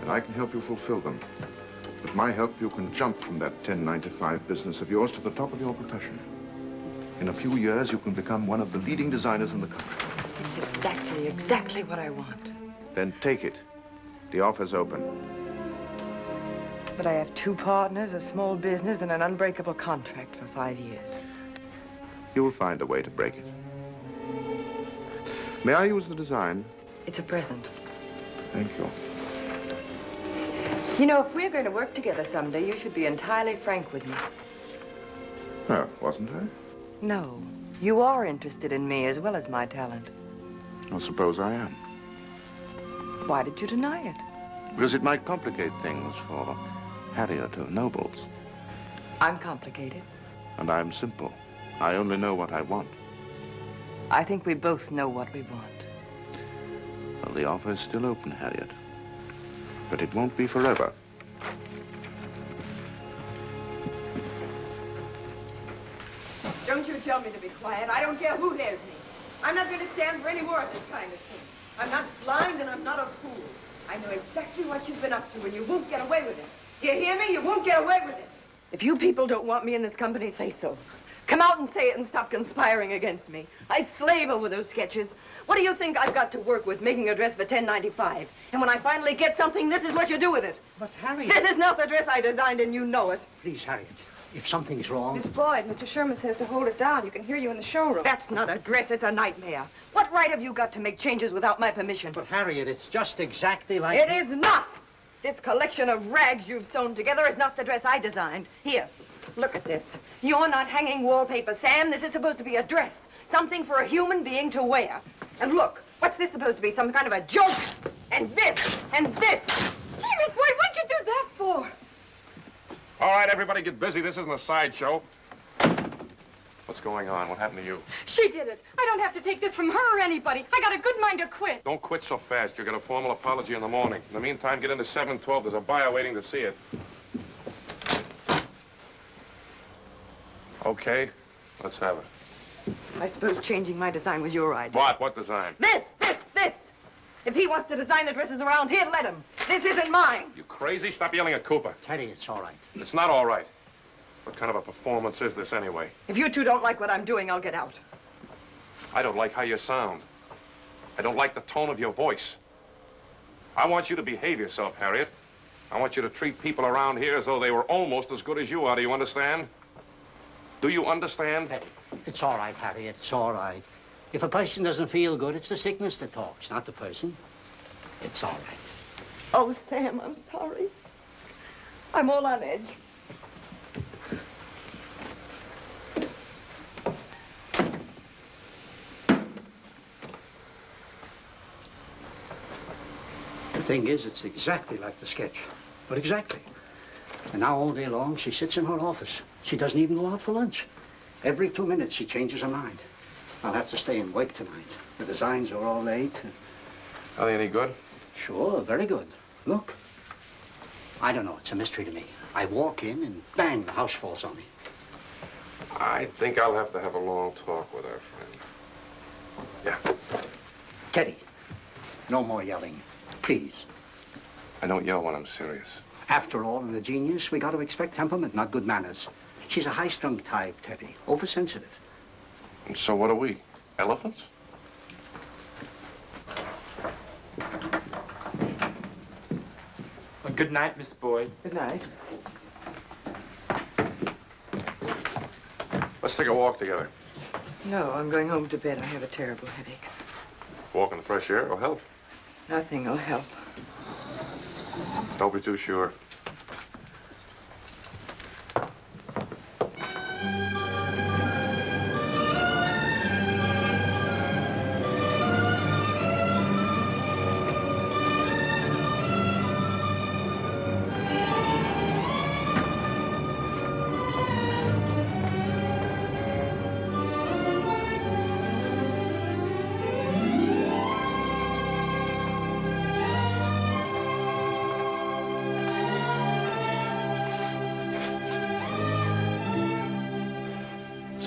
and I can help you fulfill them. With my help, you can jump from that 1095 business of yours to the top of your profession. In a few years, you can become one of the leading designers in the country. It's exactly, exactly what I want. Then take it. The offer's open. But I have two partners, a small business, and an unbreakable contract for five years. You'll find a way to break it. May I use the design? It's a present. Thank you. You know, if we're going to work together someday, you should be entirely frank with me. Oh, wasn't I? No. You are interested in me as well as my talent. I suppose I am. Why did you deny it? Because it might complicate things for Harriet of Nobles. I'm complicated. And I'm simple. I only know what I want. I think we both know what we want. Well, the offer is still open, Harriet. But it won't be forever. Don't you tell me to be quiet. I don't care who hears me. I'm not going to stand for any more of this kind of thing. I'm not blind and I'm not a fool. I know exactly what you've been up to and you won't get away with it. Do you hear me? You won't get away with it. If you people don't want me in this company, say so. Come out and say it and stop conspiring against me. I slave over those sketches. What do you think I've got to work with making a dress for 10.95? And when I finally get something, this is what you do with it. But Harriet... This is not the dress I designed, and you know it. Please, Harriet, if something's wrong... Miss Boyd, Mr. Sherman says to hold it down. You can hear you in the showroom. That's not a dress, it's a nightmare. What right have you got to make changes without my permission? But, Harriet, it's just exactly like... It is not! This collection of rags you've sewn together is not the dress I designed. Here, look at this. You're not hanging wallpaper, Sam. This is supposed to be a dress. Something for a human being to wear. And look, what's this supposed to be? Some kind of a joke? And this, and this. Gee, Miss Boyd, what'd you do that for? All right, everybody get busy. This isn't a sideshow. What's going on? What happened to you? She did it. I don't have to take this from her or anybody. I got a good mind to quit. Don't quit so fast. You'll get a formal apology in the morning. In the meantime, get into 712. There's a buyer waiting to see it. Okay, let's have it. I suppose changing my design was your idea. What? What design? This, this, this. If he wants to design the dresses around here, let him. This isn't mine. You crazy? Stop yelling at Cooper. Teddy, it's all right. It's not all right. What kind of a performance is this anyway? If you two don't like what I'm doing, I'll get out. I don't like how you sound. I don't like the tone of your voice. I want you to behave yourself, Harriet. I want you to treat people around here as though they were almost as good as you are. Do you understand? Do you understand? Teddy, it's all right, Harriet. It's all right. If a person doesn't feel good, it's the sickness that talks, not the person. It's all right. Oh, Sam, I'm sorry. I'm all on edge. Thing is, it's exactly like the sketch. But exactly. And now all day long, she sits in her office. She doesn't even go out for lunch. Every two minutes, she changes her mind. I'll have to stay and work tonight. The designs are all late. Are they any good? Sure, very good. Look. I don't know. It's a mystery to me. I walk in and bang, the house falls on me. I think I'll have to have a long talk with our friend. Yeah. Teddy, no more yelling. Please. I don't yell when I'm serious. After all, in a genius, we got to expect temperament, not good manners. She's a high-strung type, Teddy. Oversensitive. And so what are we? Elephants? Well, good night, Miss Boyd. Good night. Let's take a walk together. No, I'm going home to bed. I have a terrible headache. Walk in the fresh air will help. Nothing will help. Don't be too sure.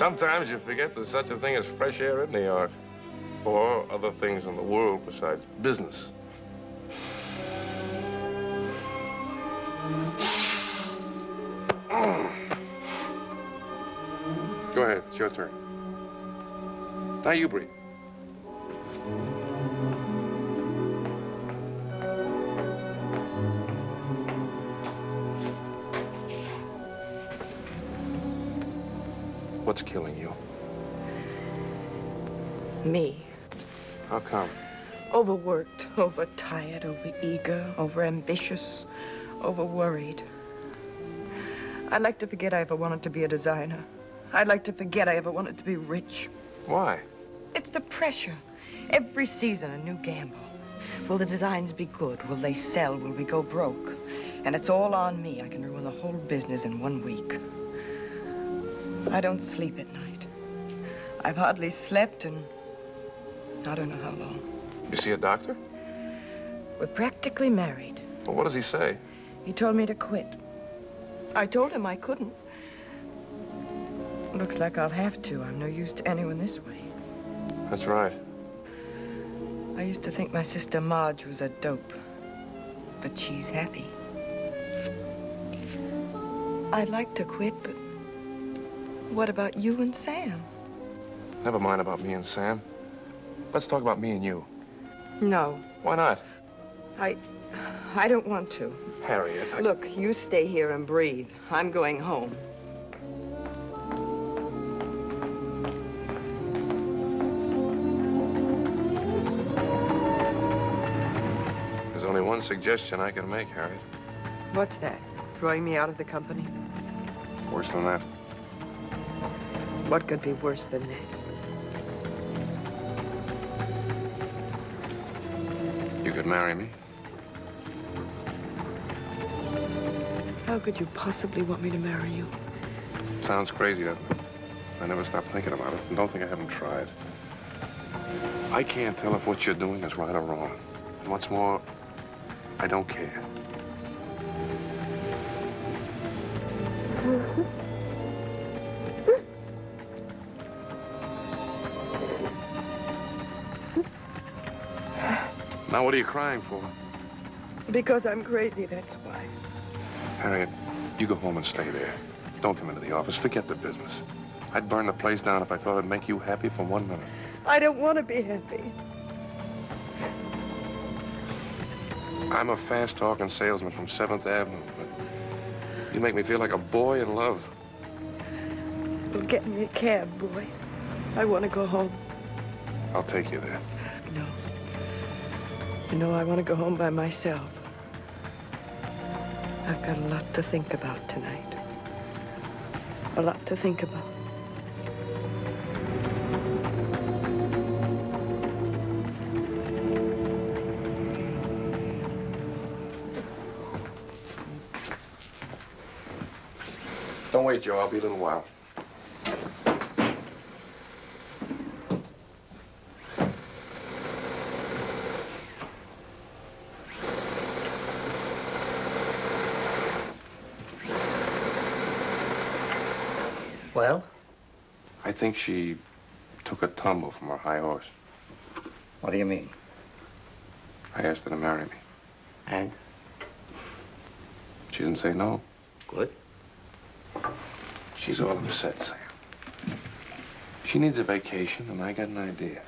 Sometimes you forget there's such a thing as fresh air in New York. Or other things in the world besides business. Go ahead, it's your turn. Now you breathe. How come? Overworked, overtired, overeager, overambitious, overworried. I'd like to forget I ever wanted to be a designer. I'd like to forget I ever wanted to be rich. Why? It's the pressure. Every season, a new gamble. Will the designs be good? Will they sell? Will we go broke? And it's all on me. I can ruin the whole business in one week. I don't sleep at night. I've hardly slept in I don't know how long. You see a doctor? We're practically married. Well, what does he say? He told me to quit. I told him I couldn't. Looks like I'll have to. I'm no use to anyone this way. That's right. I used to think my sister Marge was a dope. But she's happy. I'd like to quit, but What about you and Sam? Never mind about me and Sam. Let's talk about me and you. No, Why not? I... I don't want to. Harriet, I... Look, you stay here and breathe. I'm going home. There's only one suggestion I can make, Harriet. What's that? Throwing me out of the company? Worse than that. What could be worse than that? Marry me. How could you possibly want me to marry you? Sounds crazy, doesn't it? I never stop thinking about it, and don't think I haven't tried. I can't tell if what you're doing is right or wrong. And what's more, I don't care. Now, what are you crying for? Because I'm crazy, that's why. Harriet, you go home and stay there. Don't come into the office. Forget the business. I'd burn the place down if I thought it'd make you happy for one minute. I don't want to be happy. I'm a fast-talking salesman from 7th Avenue, but you make me feel like a boy in love. Well, get me a cab, boy. I want to go home. I'll take you there. You know, I want to go home by myself. I've got a lot to think about tonight. A lot to think about. Don't wait, Joe. I'll be a little while. Well? I think she took a tumble from her high horse. What do you mean? I asked her to marry me. And? She didn't say no. Good. She's all upset, Sam. She needs a vacation, and I got an idea.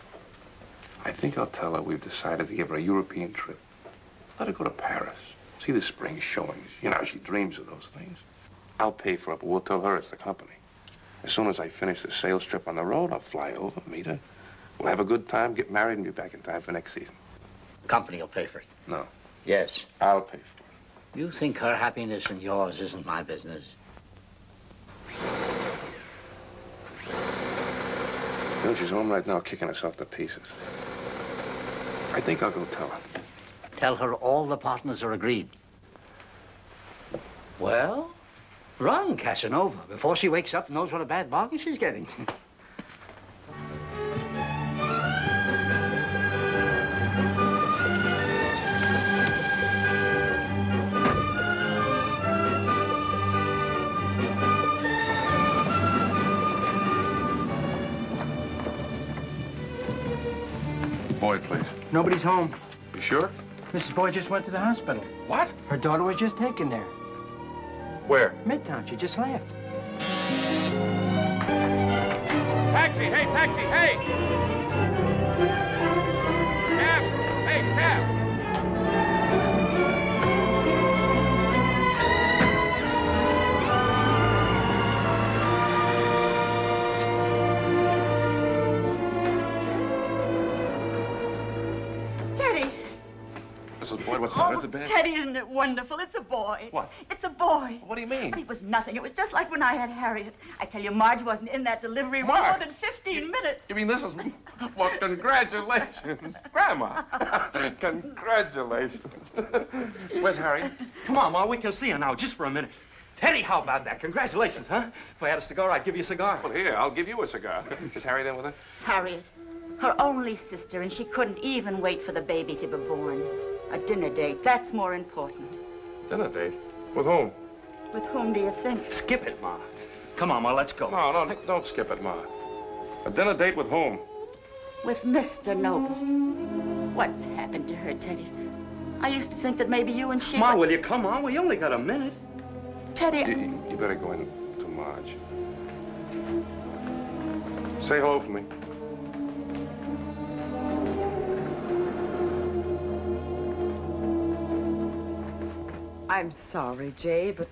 I think I'll tell her we've decided to give her a European trip. Let her go to Paris, see the spring showings. You know she dreams of those things. I'll pay for it, but we'll tell her it's the company. As soon as I finish the sales trip on the road, I'll fly over, meet her. We'll have a good time, get married, and be back in time for next season. Company will pay for it. No. Yes. I'll pay for it. You think her happiness and yours isn't my business? You know, she's home right now kicking herself to pieces. I think I'll go tell her. Tell her all the partners are agreed. Well, run, Casanova, before she wakes up and knows what a bad bargain she's getting. Boyd, please. Nobody's home. You sure? Mrs. Boyd just went to the hospital. What? Her daughter was just taken there. Where? Midtown. She just left. Taxi, hey, taxi, hey! What's the oh, matter? Is it bad? Teddy, isn't it wonderful? It's a boy. What? It's a boy. What do you mean? But It was nothing. It was just like when I had Harriet. I tell you, Marge wasn't in that delivery room Marge? more than 15 minutes. You mean this is... Well, congratulations. Grandma. congratulations. Where's Harriet? Come on, Ma, we can see her now, just for a minute. Teddy, how about that? Congratulations, huh? If I had a cigar, I'd give you a cigar. Well, here, I'll give you a cigar. Is Harry there with her? Harriet, her only sister, and she couldn't even wait for the baby to be born. A dinner date, that's more important. Dinner date? With whom? With whom do you think? Skip it, Ma. Come on, Ma, let's go. No, no, don't skip it, Ma. A dinner date with whom? With Mr. Noble. What's happened to her, Teddy? I used to think that maybe you and she... Ma, were- will you come on? We only got a minute. Teddy, You, you better go in to Marge. Say hello for me. I'm sorry, Jay, but...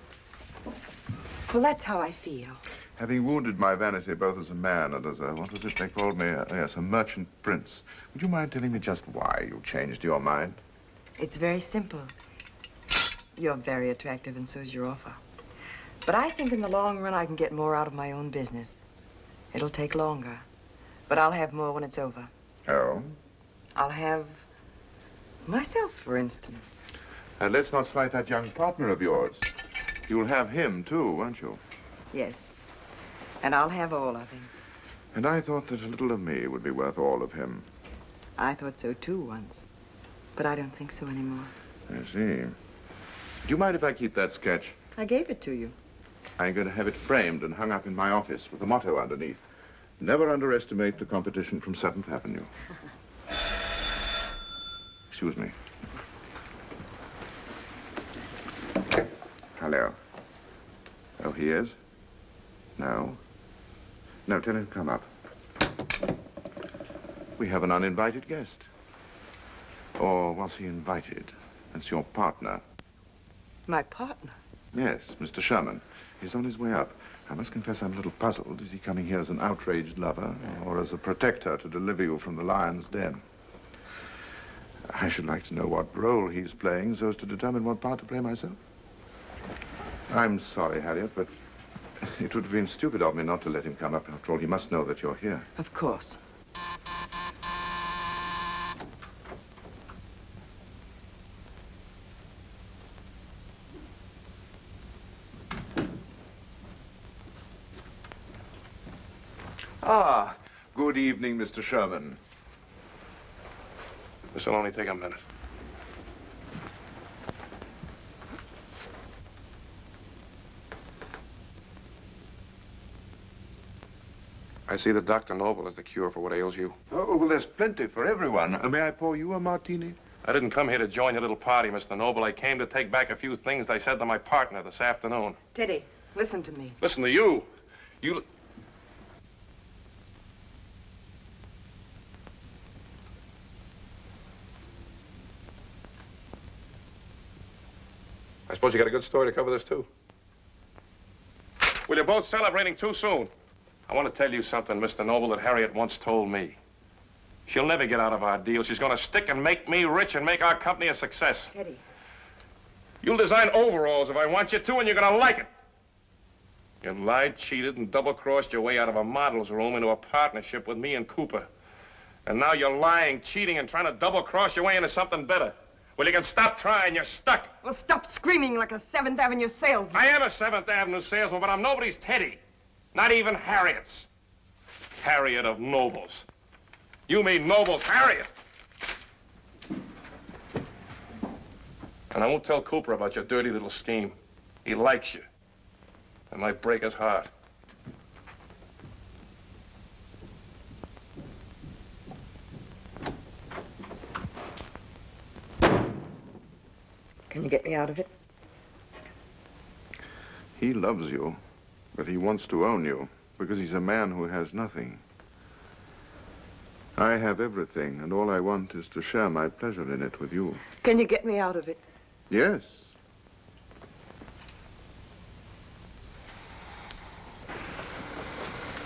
Well, that's how I feel. Having wounded my vanity both as a man and as a, what was it they called me? Uh, yes, a merchant prince. Would you mind telling me just why you changed your mind? It's very simple. You're very attractive, and so's your offer. But I think in the long run I can get more out of my own business. It'll take longer, but I'll have more when it's over. Oh? I'll have myself, for instance. And let's not slight that young partner of yours. You'll have him, too, won't you? Yes. And I'll have all of him. And I thought that a little of me would be worth all of him. I thought so, too, once. But I don't think so anymore. I see. Do you mind if I keep that sketch? I gave it to you. I'm going to have it framed and hung up in my office with a motto underneath. Never underestimate the competition from 7th Avenue. Excuse me. Hello. Oh, he is? No? No, tell him to come up. We have an uninvited guest. Or was he invited? That's your partner. My partner? Yes, Mr. Sherman. He's on his way up. I must confess I'm a little puzzled. Is he coming here as an outraged lover or as a protector to deliver you from the lion's den? I should like to know what role he's playing so as to determine what part to play myself. I'm sorry, Harriet, but it would have been stupid of me not to let him come up. After all, he must know that you're here. Of course. Ah, good evening, Mr. Sherman. This will only take a minute. I see that Dr. Noble is the cure for what ails you. Oh, well, there's plenty for everyone. Uh, may I pour you a martini? I didn't come here to join your little party, Mr. Noble. I came to take back a few things I said to my partner this afternoon. Teddy, listen to me. Listen to you. You... I suppose you got a good story to cover this, too. Well, you're both celebrating too soon. I want to tell you something, Mr. Noble, that Harriet once told me. She'll never get out of our deal. She's going to stick and make me rich and make our company a success. Teddy. You'll design overalls if I want you to, and you're going to like it. You lied, cheated, and double-crossed your way out of a model's room into a partnership with me and Cooper. And now you're lying, cheating, and trying to double-cross your way into something better. Well, you can stop trying. You're stuck. Well, stop screaming like a 7th Avenue salesman. I am a 7th Avenue salesman, but I'm nobody's Teddy. Not even Harriet's. Harriet of Nobles. You mean Nobles Harriet. And I won't tell Cooper about your dirty little scheme. He likes you. It might break his heart. Can you get me out of it? He loves you, but he wants to own you because he's a man who has nothing. I have everything, and all I want is to share my pleasure in it with you. Can you get me out of it? Yes.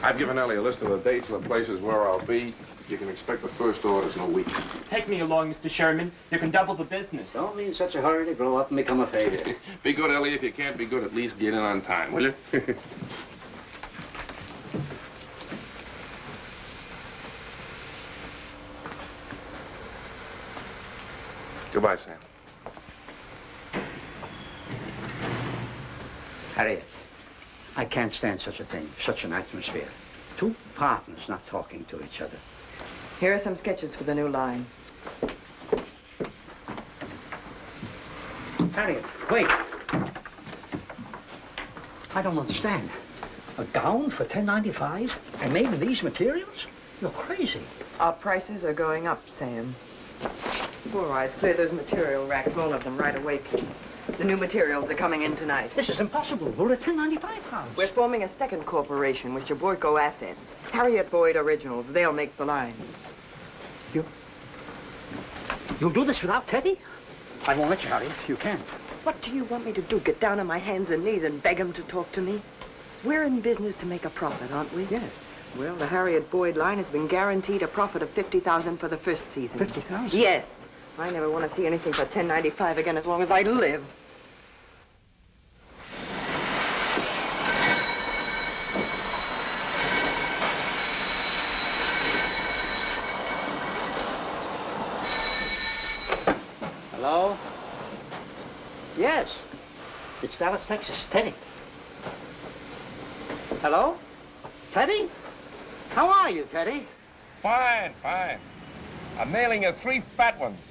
I've given Ellie a list of the dates and the places where I'll be. You can expect the first orders in a week. Take me along, Mr. Sherman. You can double the business. Don't be in such a hurry to grow up and become a failure. Be good, Ellie. If you can't be good, at least get in on time, will you? Goodbye, Sam. Harriet, I can't stand such a thing, such an atmosphere. Two partners not talking to each other. Here are some sketches for the new line. Harriet, wait. I don't understand. A gown for ten ninety-five and made in these materials? You're crazy. Our prices are going up, Sam. Four eyes, clear those material racks, all of them, right away, please. The new materials are coming in tonight. This is impossible. We're a 1095 house. We're forming a second corporation with Jaboyko Assets. Harriet Boyd Originals. They'll make the line. You'll do this without Teddy? I won't let you, Harriet. You can't. What do you want me to do? Get down on my hands and knees and beg him to talk to me? We're in business to make a profit, aren't we? Yes. Well, the Harriet Boyd line has been guaranteed a profit of 50000 for the first season. 50000 Yes. I never want to see anything for 1095 again as long as I live. Hello? Yes. It's Dallas, Texas. Teddy. Hello? Teddy? How are you, Teddy? Fine, fine. I'm nailing you three fat ones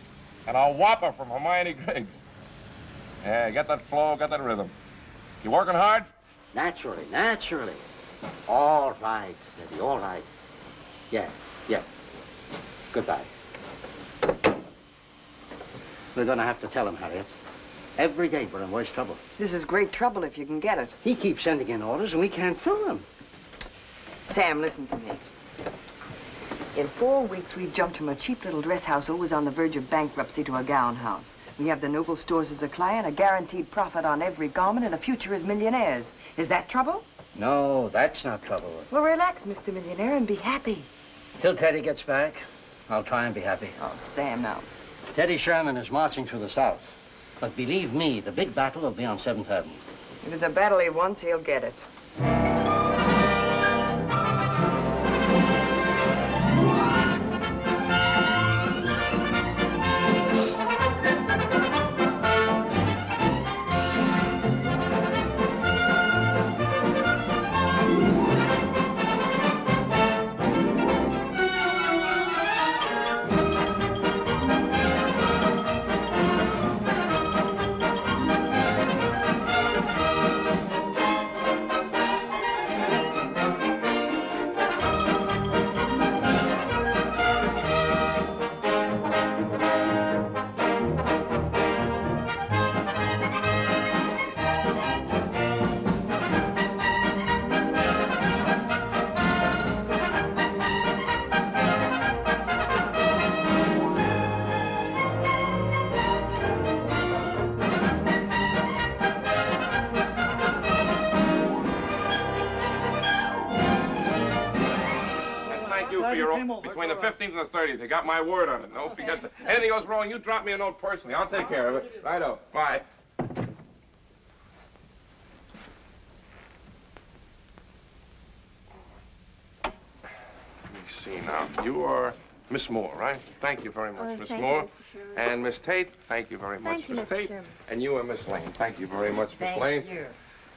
and a whopper from Hermione Griggs. Yeah, get that flow, get that rhythm. You working hard? Naturally, naturally. All right, Teddy, all right. Yeah, yeah. Goodbye. We're gonna have to tell him, Harriet. Every day we're in worse trouble. This is great trouble if you can get it. He keeps sending in orders and we can't fill them. Sam, listen to me. In four weeks, we've jumped from a cheap little dress house always on the verge of bankruptcy to a gown house. We have the Noble Stores as a client, a guaranteed profit on every garment, and a future as millionaires. Is that trouble? No, that's not trouble. Well, relax, Mr. Millionaire, and be happy. Till Teddy gets back, I'll try and be happy. Oh, Sam, now. Teddy Sherman is marching through the South. But believe me, the big battle will be on 7th Avenue. If it's a battle he wants, he'll get it. Got my word on it. Don't forget that. Anything goes wrong, you drop me a note personally. I'll take care of it. Righto. Bye. Let me see now. You are Miss Moore, right? Thank you very much, Oh, Miss you, Moore. Mr. And Miss Tate, thank you very much, you, Miss Tate. Sherman. And you are Miss Lane. Thank you very much, Miss Lane. Thank you.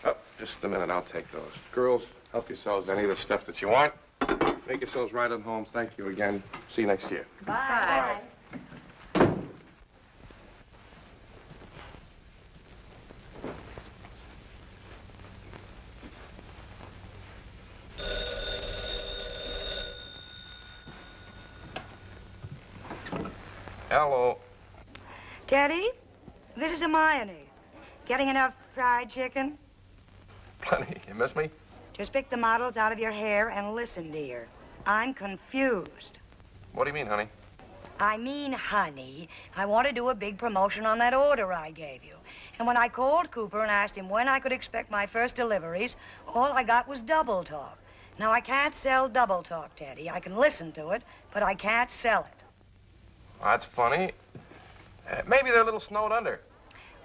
Oh, just a minute. I'll take those. Girls, help yourselves any of the stuff that you want. Make yourselves right at home. Thank you again. See you next year. Bye. Hello. Teddy, this is Hermione. Getting enough fried chicken? Plenty. You miss me? Just pick the models out of your hair and listen, dear. I'm confused. What do you mean, honey? I mean, honey, I want to do a big promotion on that order I gave you. And when I called Cooper and asked him when I could expect my first deliveries, all I got was double talk. Now, I can't sell double talk, Teddy. I can listen to it, but I can't sell it. That's funny. Uh, maybe they're a little snowed under.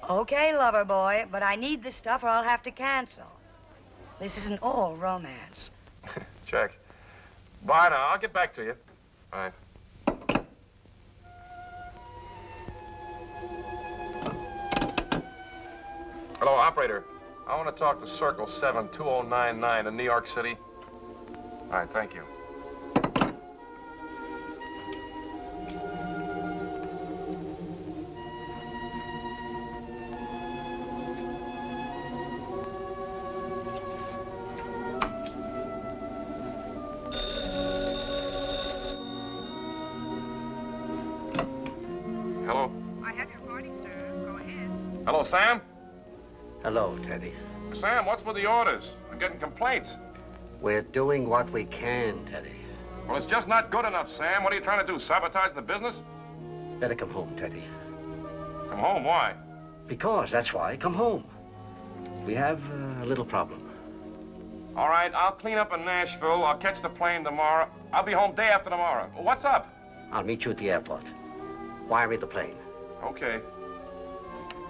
Okay, lover boy, but I need the stuff or I'll have to cancel. This isn't all romance. Check. Bye now. I'll get back to you. Bye. Hello, operator. I want to talk to Circle 72099 in New York City. All right, thank you. Sam? Hello, Teddy. Sam, what's with the orders? I'm getting complaints. We're doing what we can, Teddy. Well, it's just not good enough, Sam. What are you trying to do, sabotage the business? Better come home, Teddy. Come home, why? Because, that's why. Come home. We have uh, a little problem. All right, I'll clean up in Nashville. I'll catch the plane tomorrow. I'll be home day after tomorrow. What's up? I'll meet you at the airport. Wire me the plane. Okay.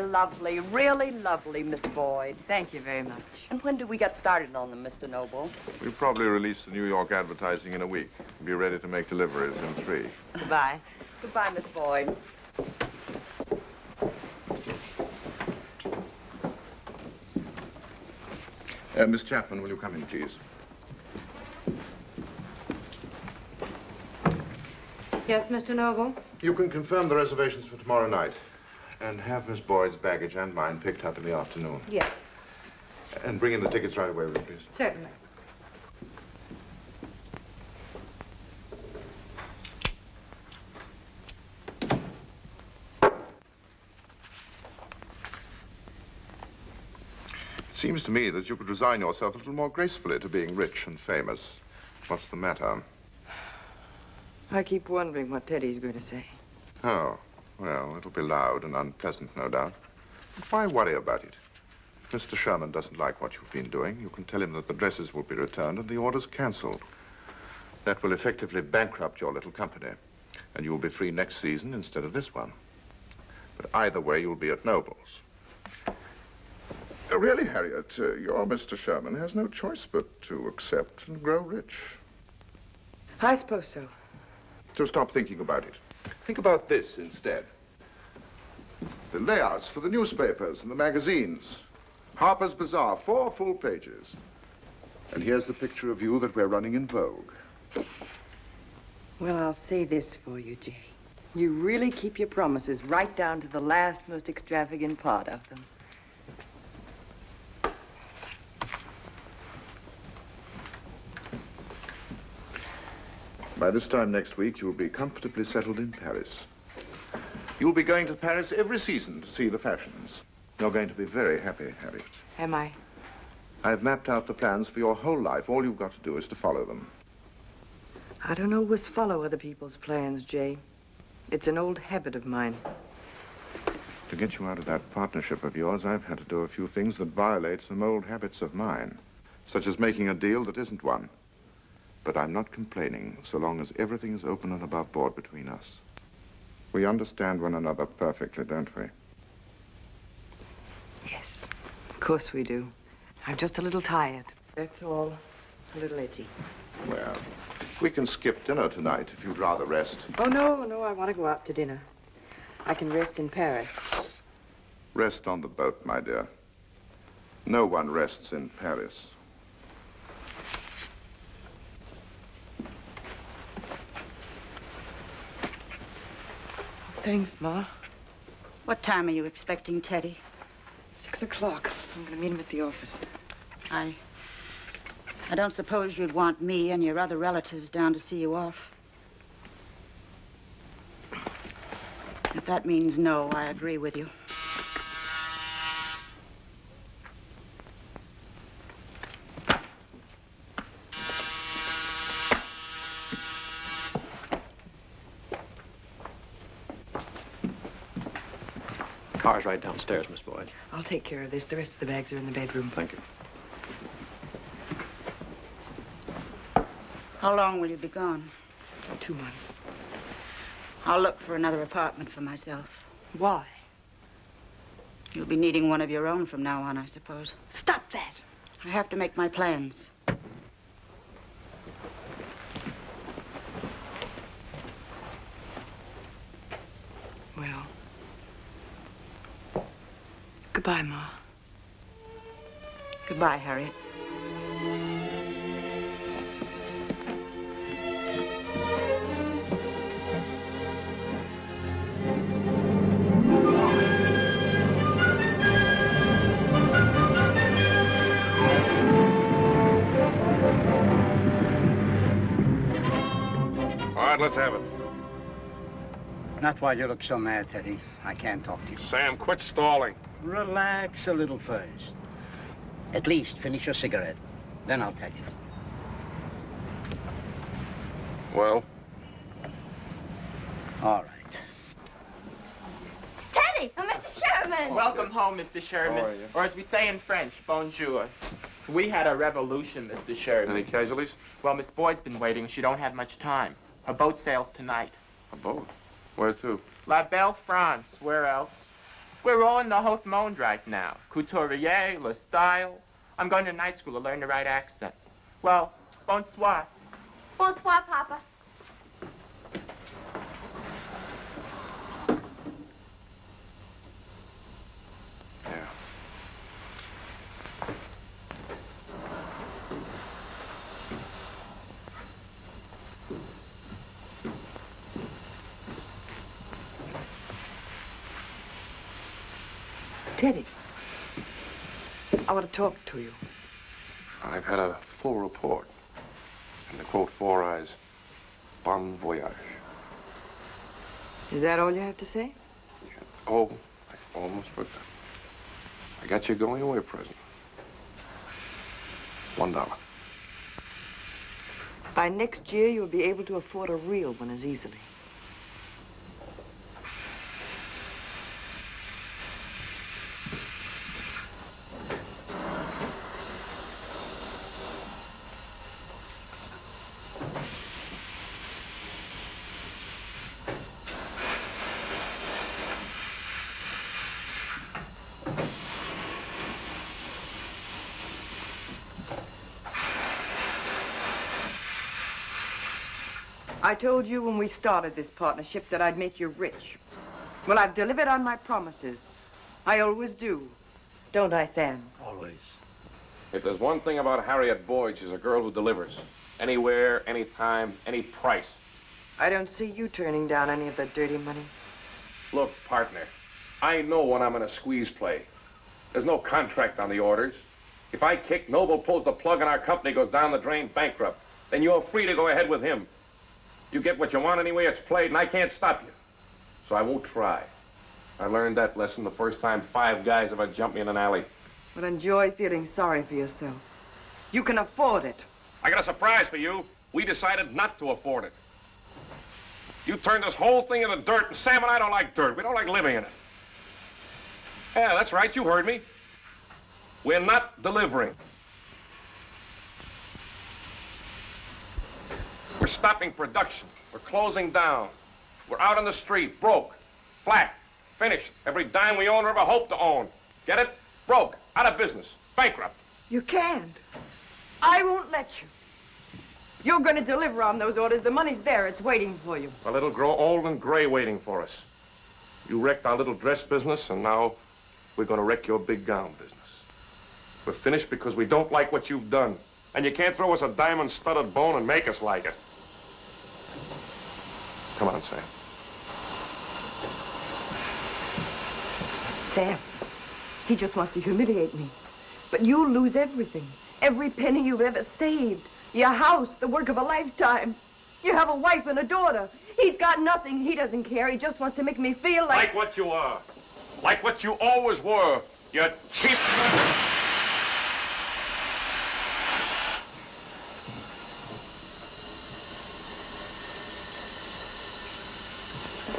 They're lovely, really lovely, Miss Boyd. Thank you very much. And when do we get started on them, Mr. Noble? We'll probably release the New York advertising in a week. Be ready to make deliveries in three. Goodbye. Goodbye, Miss Boyd. Uh, Miss Chapman, will you come in, please? Yes, Mr. Noble? You can confirm the reservations for tomorrow night. And have Miss Boyd's baggage and mine picked up in the afternoon. Yes, And bring in the tickets right away, will you, please? certainly. It seems to me that you could resign yourself a little more gracefully to being rich and famous. What's the matter? I keep wondering what Teddy's going to say. Oh, well, it'll be loud and unpleasant, no doubt. But why worry about it? If Mr. Sherman doesn't like what you've been doing, you can tell him that the dresses will be returned and the orders cancelled. That will effectively bankrupt your little company, and you'll be free next season instead of this one. But either way, you'll be at Noble's. Uh, Really, Harriet, uh, your Mr. Sherman has no choice but to accept and grow rich. I suppose so. So stop thinking about it. Think about this instead. The layouts for the newspapers and the magazines. Harper's Bazaar, four full pages. And here's the picture of you that we're running in Vogue. Well, I'll say this for you, Jay. You really keep your promises right down to the last, most extravagant part of them. By this time next week, you'll be comfortably settled in Paris. You'll be going to Paris every season to see the fashions. You're going to be very happy, Harriet. Am I? I've mapped out the plans for your whole life. All you've got to do is to follow them. I don't always follow other people's plans, Jay. It's an old habit of mine. To get you out of that partnership of yours, I've had to do a few things that violate some old habits of mine, such as making a deal that isn't one. But I'm not complaining, so long as everything is open and above board between us. We understand one another perfectly, don't we? Yes, of course we do. I'm just a little tired. That's all. A little itchy. Well, we can skip dinner tonight if you'd rather rest. Oh, no, no, I want to go out to dinner. I can rest in Paris. Rest on the boat, my dear. No one rests in Paris. Thanks, Ma. What time are you expecting Teddy? Six o'clock. I'm going to meet him at the office. I... I don't suppose you'd want me and your other relatives down to see you off. If that means no, I agree with you. Car's right downstairs, Miss Boyd. I'll take care of this. The rest of the bags are in the bedroom. Thank you. How long will you be gone? Two months. I'll look for another apartment for myself. Why? You'll be needing one of your own from now on, I suppose. Stop that! I have to make my plans. Goodbye, Ma. Goodbye, Harriet. let's have it. Not why you look so mad, Teddy. I can't talk to you. Sam, quit stalling. Relax a little first. At least finish your cigarette. Then I'll tell you. Well, All right. Teddy, oh, Mr. Sherman. Welcome home, Mr. Sherman. How are you? Or as we say in French, bonjour. We had a revolution, Mr. Sherman. any casualties? Well, Miss Boyd's been waiting. She don't have much time. Her boat sails tonight. A boat? Where to? La Belle France. Where else? We're all in the haute monde right now. Couturier, Le Style. I'm going to night school to learn the right accent. Well, bonsoir. Bonsoir, Papa. Teddy, I want to talk to you. I've had a full report. And to quote Four Eyes, bon voyage. Is that all you have to say? Oh, I almost forgot. I got you going away present. One dollar. By next year, you'll be able to afford a real one as easily. I told you when we started this partnership that I'd make you rich. Well, I've delivered on my promises. I always do. Don't I, Sam? Always. If there's one thing about Harriet Boyd, she's a girl who delivers. Anywhere, anytime, any price. I don't see you turning down any of that dirty money. Look, partner, I know when I'm in a squeeze play. There's no contract on the orders. If I kick, Noble pulls the plug and our company goes down the drain bankrupt. Then you're free to go ahead with him. You get what you want anyway it's played, and I can't stop you. So I won't try. I learned that lesson the first time five guys ever jumped me in an alley. But enjoy feeling sorry for yourself. You can afford it. I got a surprise for you. We decided not to afford it. You turned this whole thing into dirt, and Sam and I don't like dirt. We don't like living in it. Yeah, that's right. You heard me. We're not delivering. We're stopping production. We're closing down. We're out on the street, broke, flat, finished. Every dime we own or ever hope to own. Get it? Broke, out of business, bankrupt. You can't. I won't let you. You're going to deliver on those orders. The money's there. It's waiting for you. Well, it'll grow old and gray waiting for us. You wrecked our little dress business, and now we're going to wreck your big gown business. We're finished because we don't like what you've done. And you can't throw us a diamond-studded bone and make us like it. Come on, Sam. Sam, he just wants to humiliate me. But you'll lose everything. Every penny you've ever saved. Your house, the work of a lifetime. You have a wife and a daughter. He's got nothing. He doesn't care. He just wants to make me feel like... Like what you are. Like what you always were. You're cheap.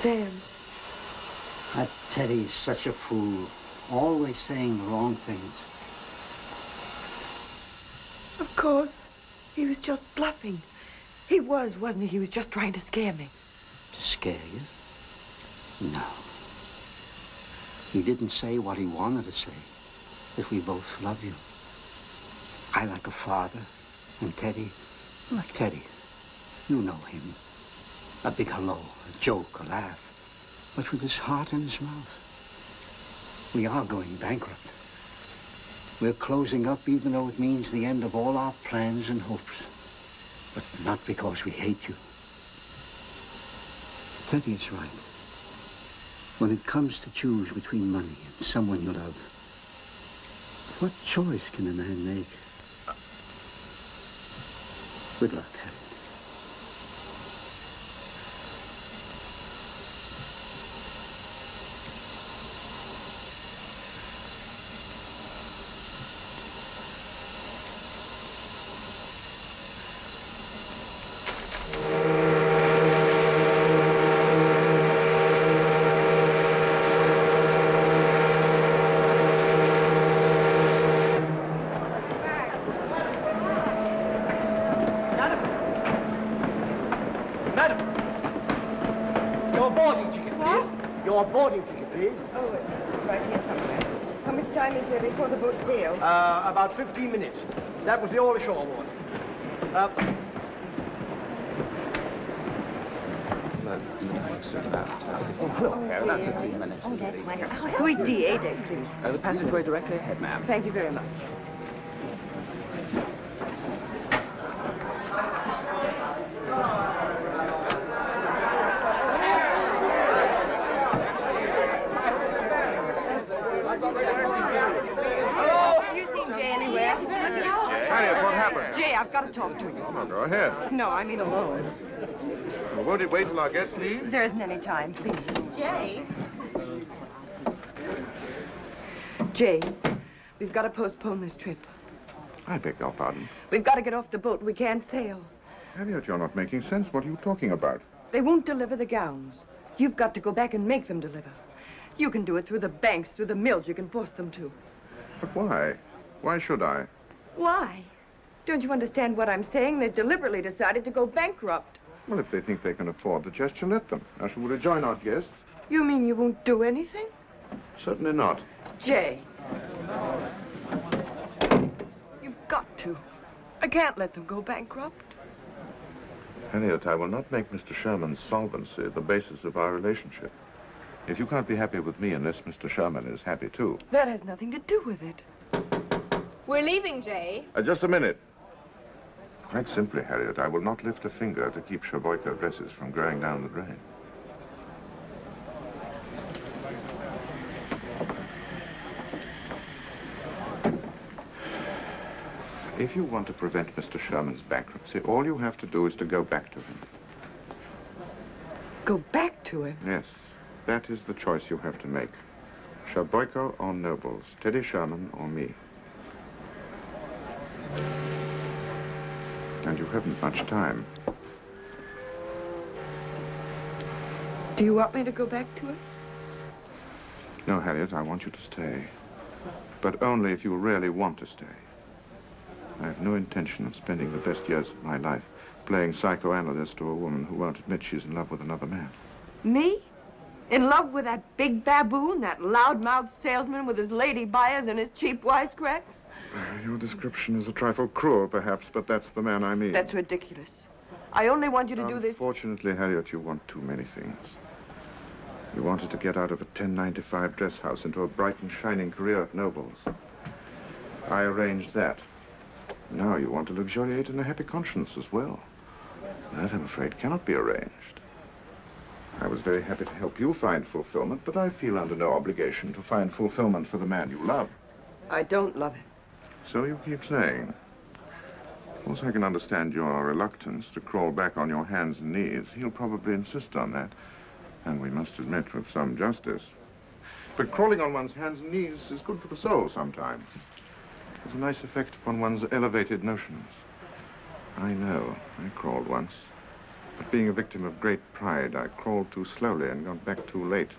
Sam. Ah, that Teddy's such a fool. Always saying the wrong things. Of course. He was just bluffing. He was, wasn't he? He was just trying to scare me. To scare you? No. He didn't say what he wanted to say. That we both love you. I like a father, and Teddy, like Teddy. You know him. A big hello, a joke, a laugh. But with his heart in his mouth. We are going bankrupt. We're closing up even though it means the end of all our plans and hopes. But not because we hate you. Teddy is right. When it comes to choose between money and someone you love, what choice can a man make? Good luck, Harry. please. Oh, it's right here somewhere. How much time is there before the boat sails? Uh, about 15 minutes. That was the all ashore one. Uh, Okay, about 15 minutes. Oh, that's wonderful. Oh, suite D, eight please. Uh, the passageway directly ahead, ma'am. Thank you very much. Have you seen Jay anywhere? Harriet, what happened? Jay, I've got to talk to you. Oh, go ahead. No, I mean alone. Well, won't it wait till our guests leave? There isn't any time, please. Jay? Jay, we've got to postpone this trip. I beg your pardon. We've got to get off the boat. We can't sail. Harriet, you're not making sense. What are you talking about? They won't deliver the gowns. You've got to go back and make them deliver. You can do it through the banks, through the mills. You can force them to. But why? Why should I? Why? Don't you understand what I'm saying? They've deliberately decided to go bankrupt. Well, if they think they can afford the gesture, let them. I shall rejoin our guests. You mean you won't do anything? Certainly not. Jay. You've got to. I can't let them go bankrupt. Harriet, I will not make Mr. Sherman's solvency the basis of our relationship. If you can't be happy with me unless Mr. Sherman is happy too. That has nothing to do with it. We're leaving, Jay. Uh, just a minute. Quite simply, Harriet, I will not lift a finger to keep Sherboyco dresses from going down the drain. If you want to prevent Mr. Sherman's bankruptcy, all you have to do is to go back to him. Go back to him? Yes, that is the choice you have to make. Sherboyco or Nobles, Teddy Sherman or me. And you haven't much time. Do you want me to go back to it? No, Harriet, I want you to stay. But only if you really want to stay. I have no intention of spending the best years of my life playing psychoanalyst to a woman who won't admit she's in love with another man. Me? In love with that big baboon, that loud-mouthed salesman with his lady buyers and his cheap wisecracks? Uh, your description is a trifle cruel, perhaps, but that's the man I mean. That's ridiculous. I only want you to do this. Unfortunately, Harriet, you want too many things. You wanted to get out of a 1095 dress house into a bright and shining career at Nobles. I arranged that. Now you want to luxuriate in a happy conscience as well. That, I'm afraid, cannot be arranged. I was very happy to help you find fulfillment, but I feel under no obligation to find fulfillment for the man you love. I don't love him. So you keep saying. Of course, I can understand your reluctance to crawl back on your hands and knees. He'll probably insist on that. And we must admit with some justice. But crawling on one's hands and knees is good for the soul sometimes. Has a nice effect upon one's elevated notions. I know. I crawled once. But being a victim of great pride, I crawled too slowly and got back too late.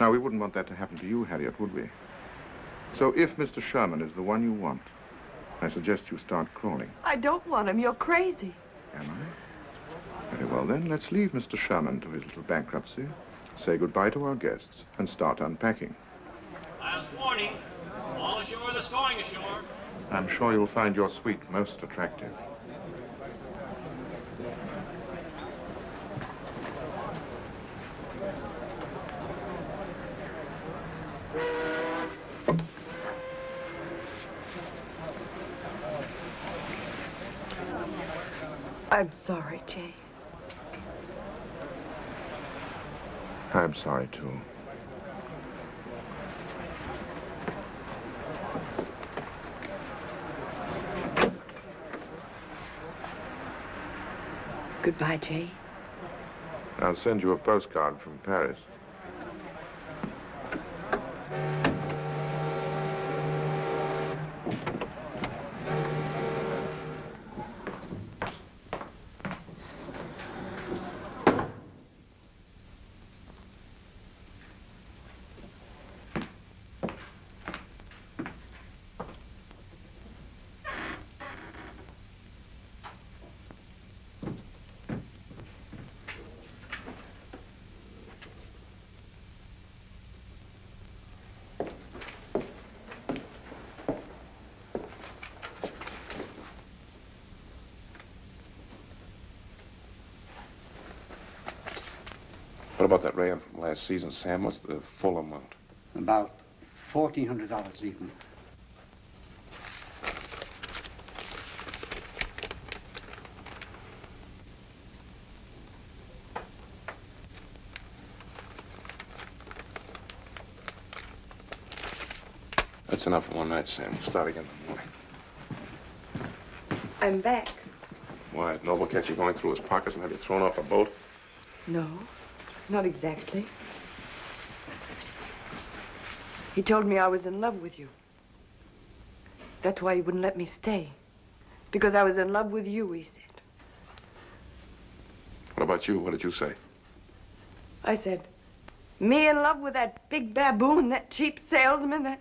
Now, we wouldn't want that to happen to you, Harriet, would we? So if Mr. Sherman is the one you want, I suggest you start crawling. I don't want him. You're crazy. Am I? Very well, then. Let's leave Mr. Sherman to his little bankruptcy, say goodbye to our guests, and start unpacking. Last warning. All ashore that's going ashore. I'm sure you'll find your suite most attractive. I'm sorry, Jay. I'm sorry, too. Goodbye, Jay. I'll send you a postcard from Paris. What about that rayon from last season, Sam? What's the full amount? About $1,400 even. That's enough for one night, Sam. We'll start again in the morning. I'm back. Why, did Noble catch you going through his pockets and have you thrown off a boat? No, not exactly. He told me I was in love with you. That's why he wouldn't let me stay. Because I was in love with you, he said. What about you? What did you say? I said, me in love with that big baboon, that cheap salesman, that...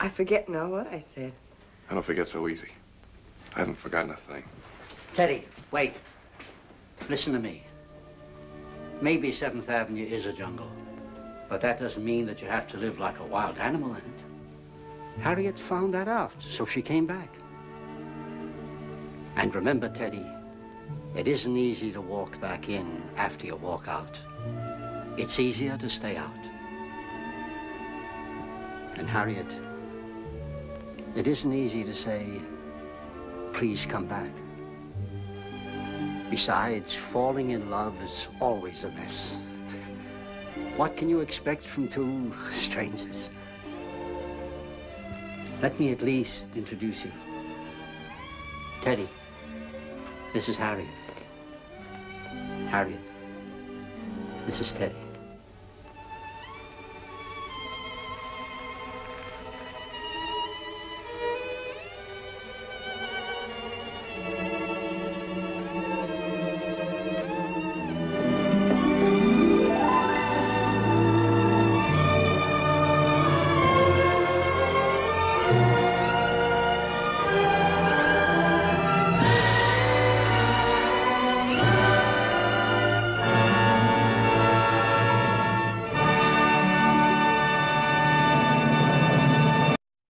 I forget now what I said. I don't forget so easy. I haven't forgotten a thing. Teddy, wait. Listen to me. Maybe 7th Avenue is a jungle, but that doesn't mean that you have to live like a wild animal in it. Harriet found that out, so she came back. And remember, Teddy, it isn't easy to walk back in after you walk out. It's easier to stay out. And Harriet, it isn't easy to say, please come back. Besides, falling in love is always a mess. What can you expect from two strangers? Let me at least introduce you. Teddy, this is Harriet. Harriet, this is Teddy.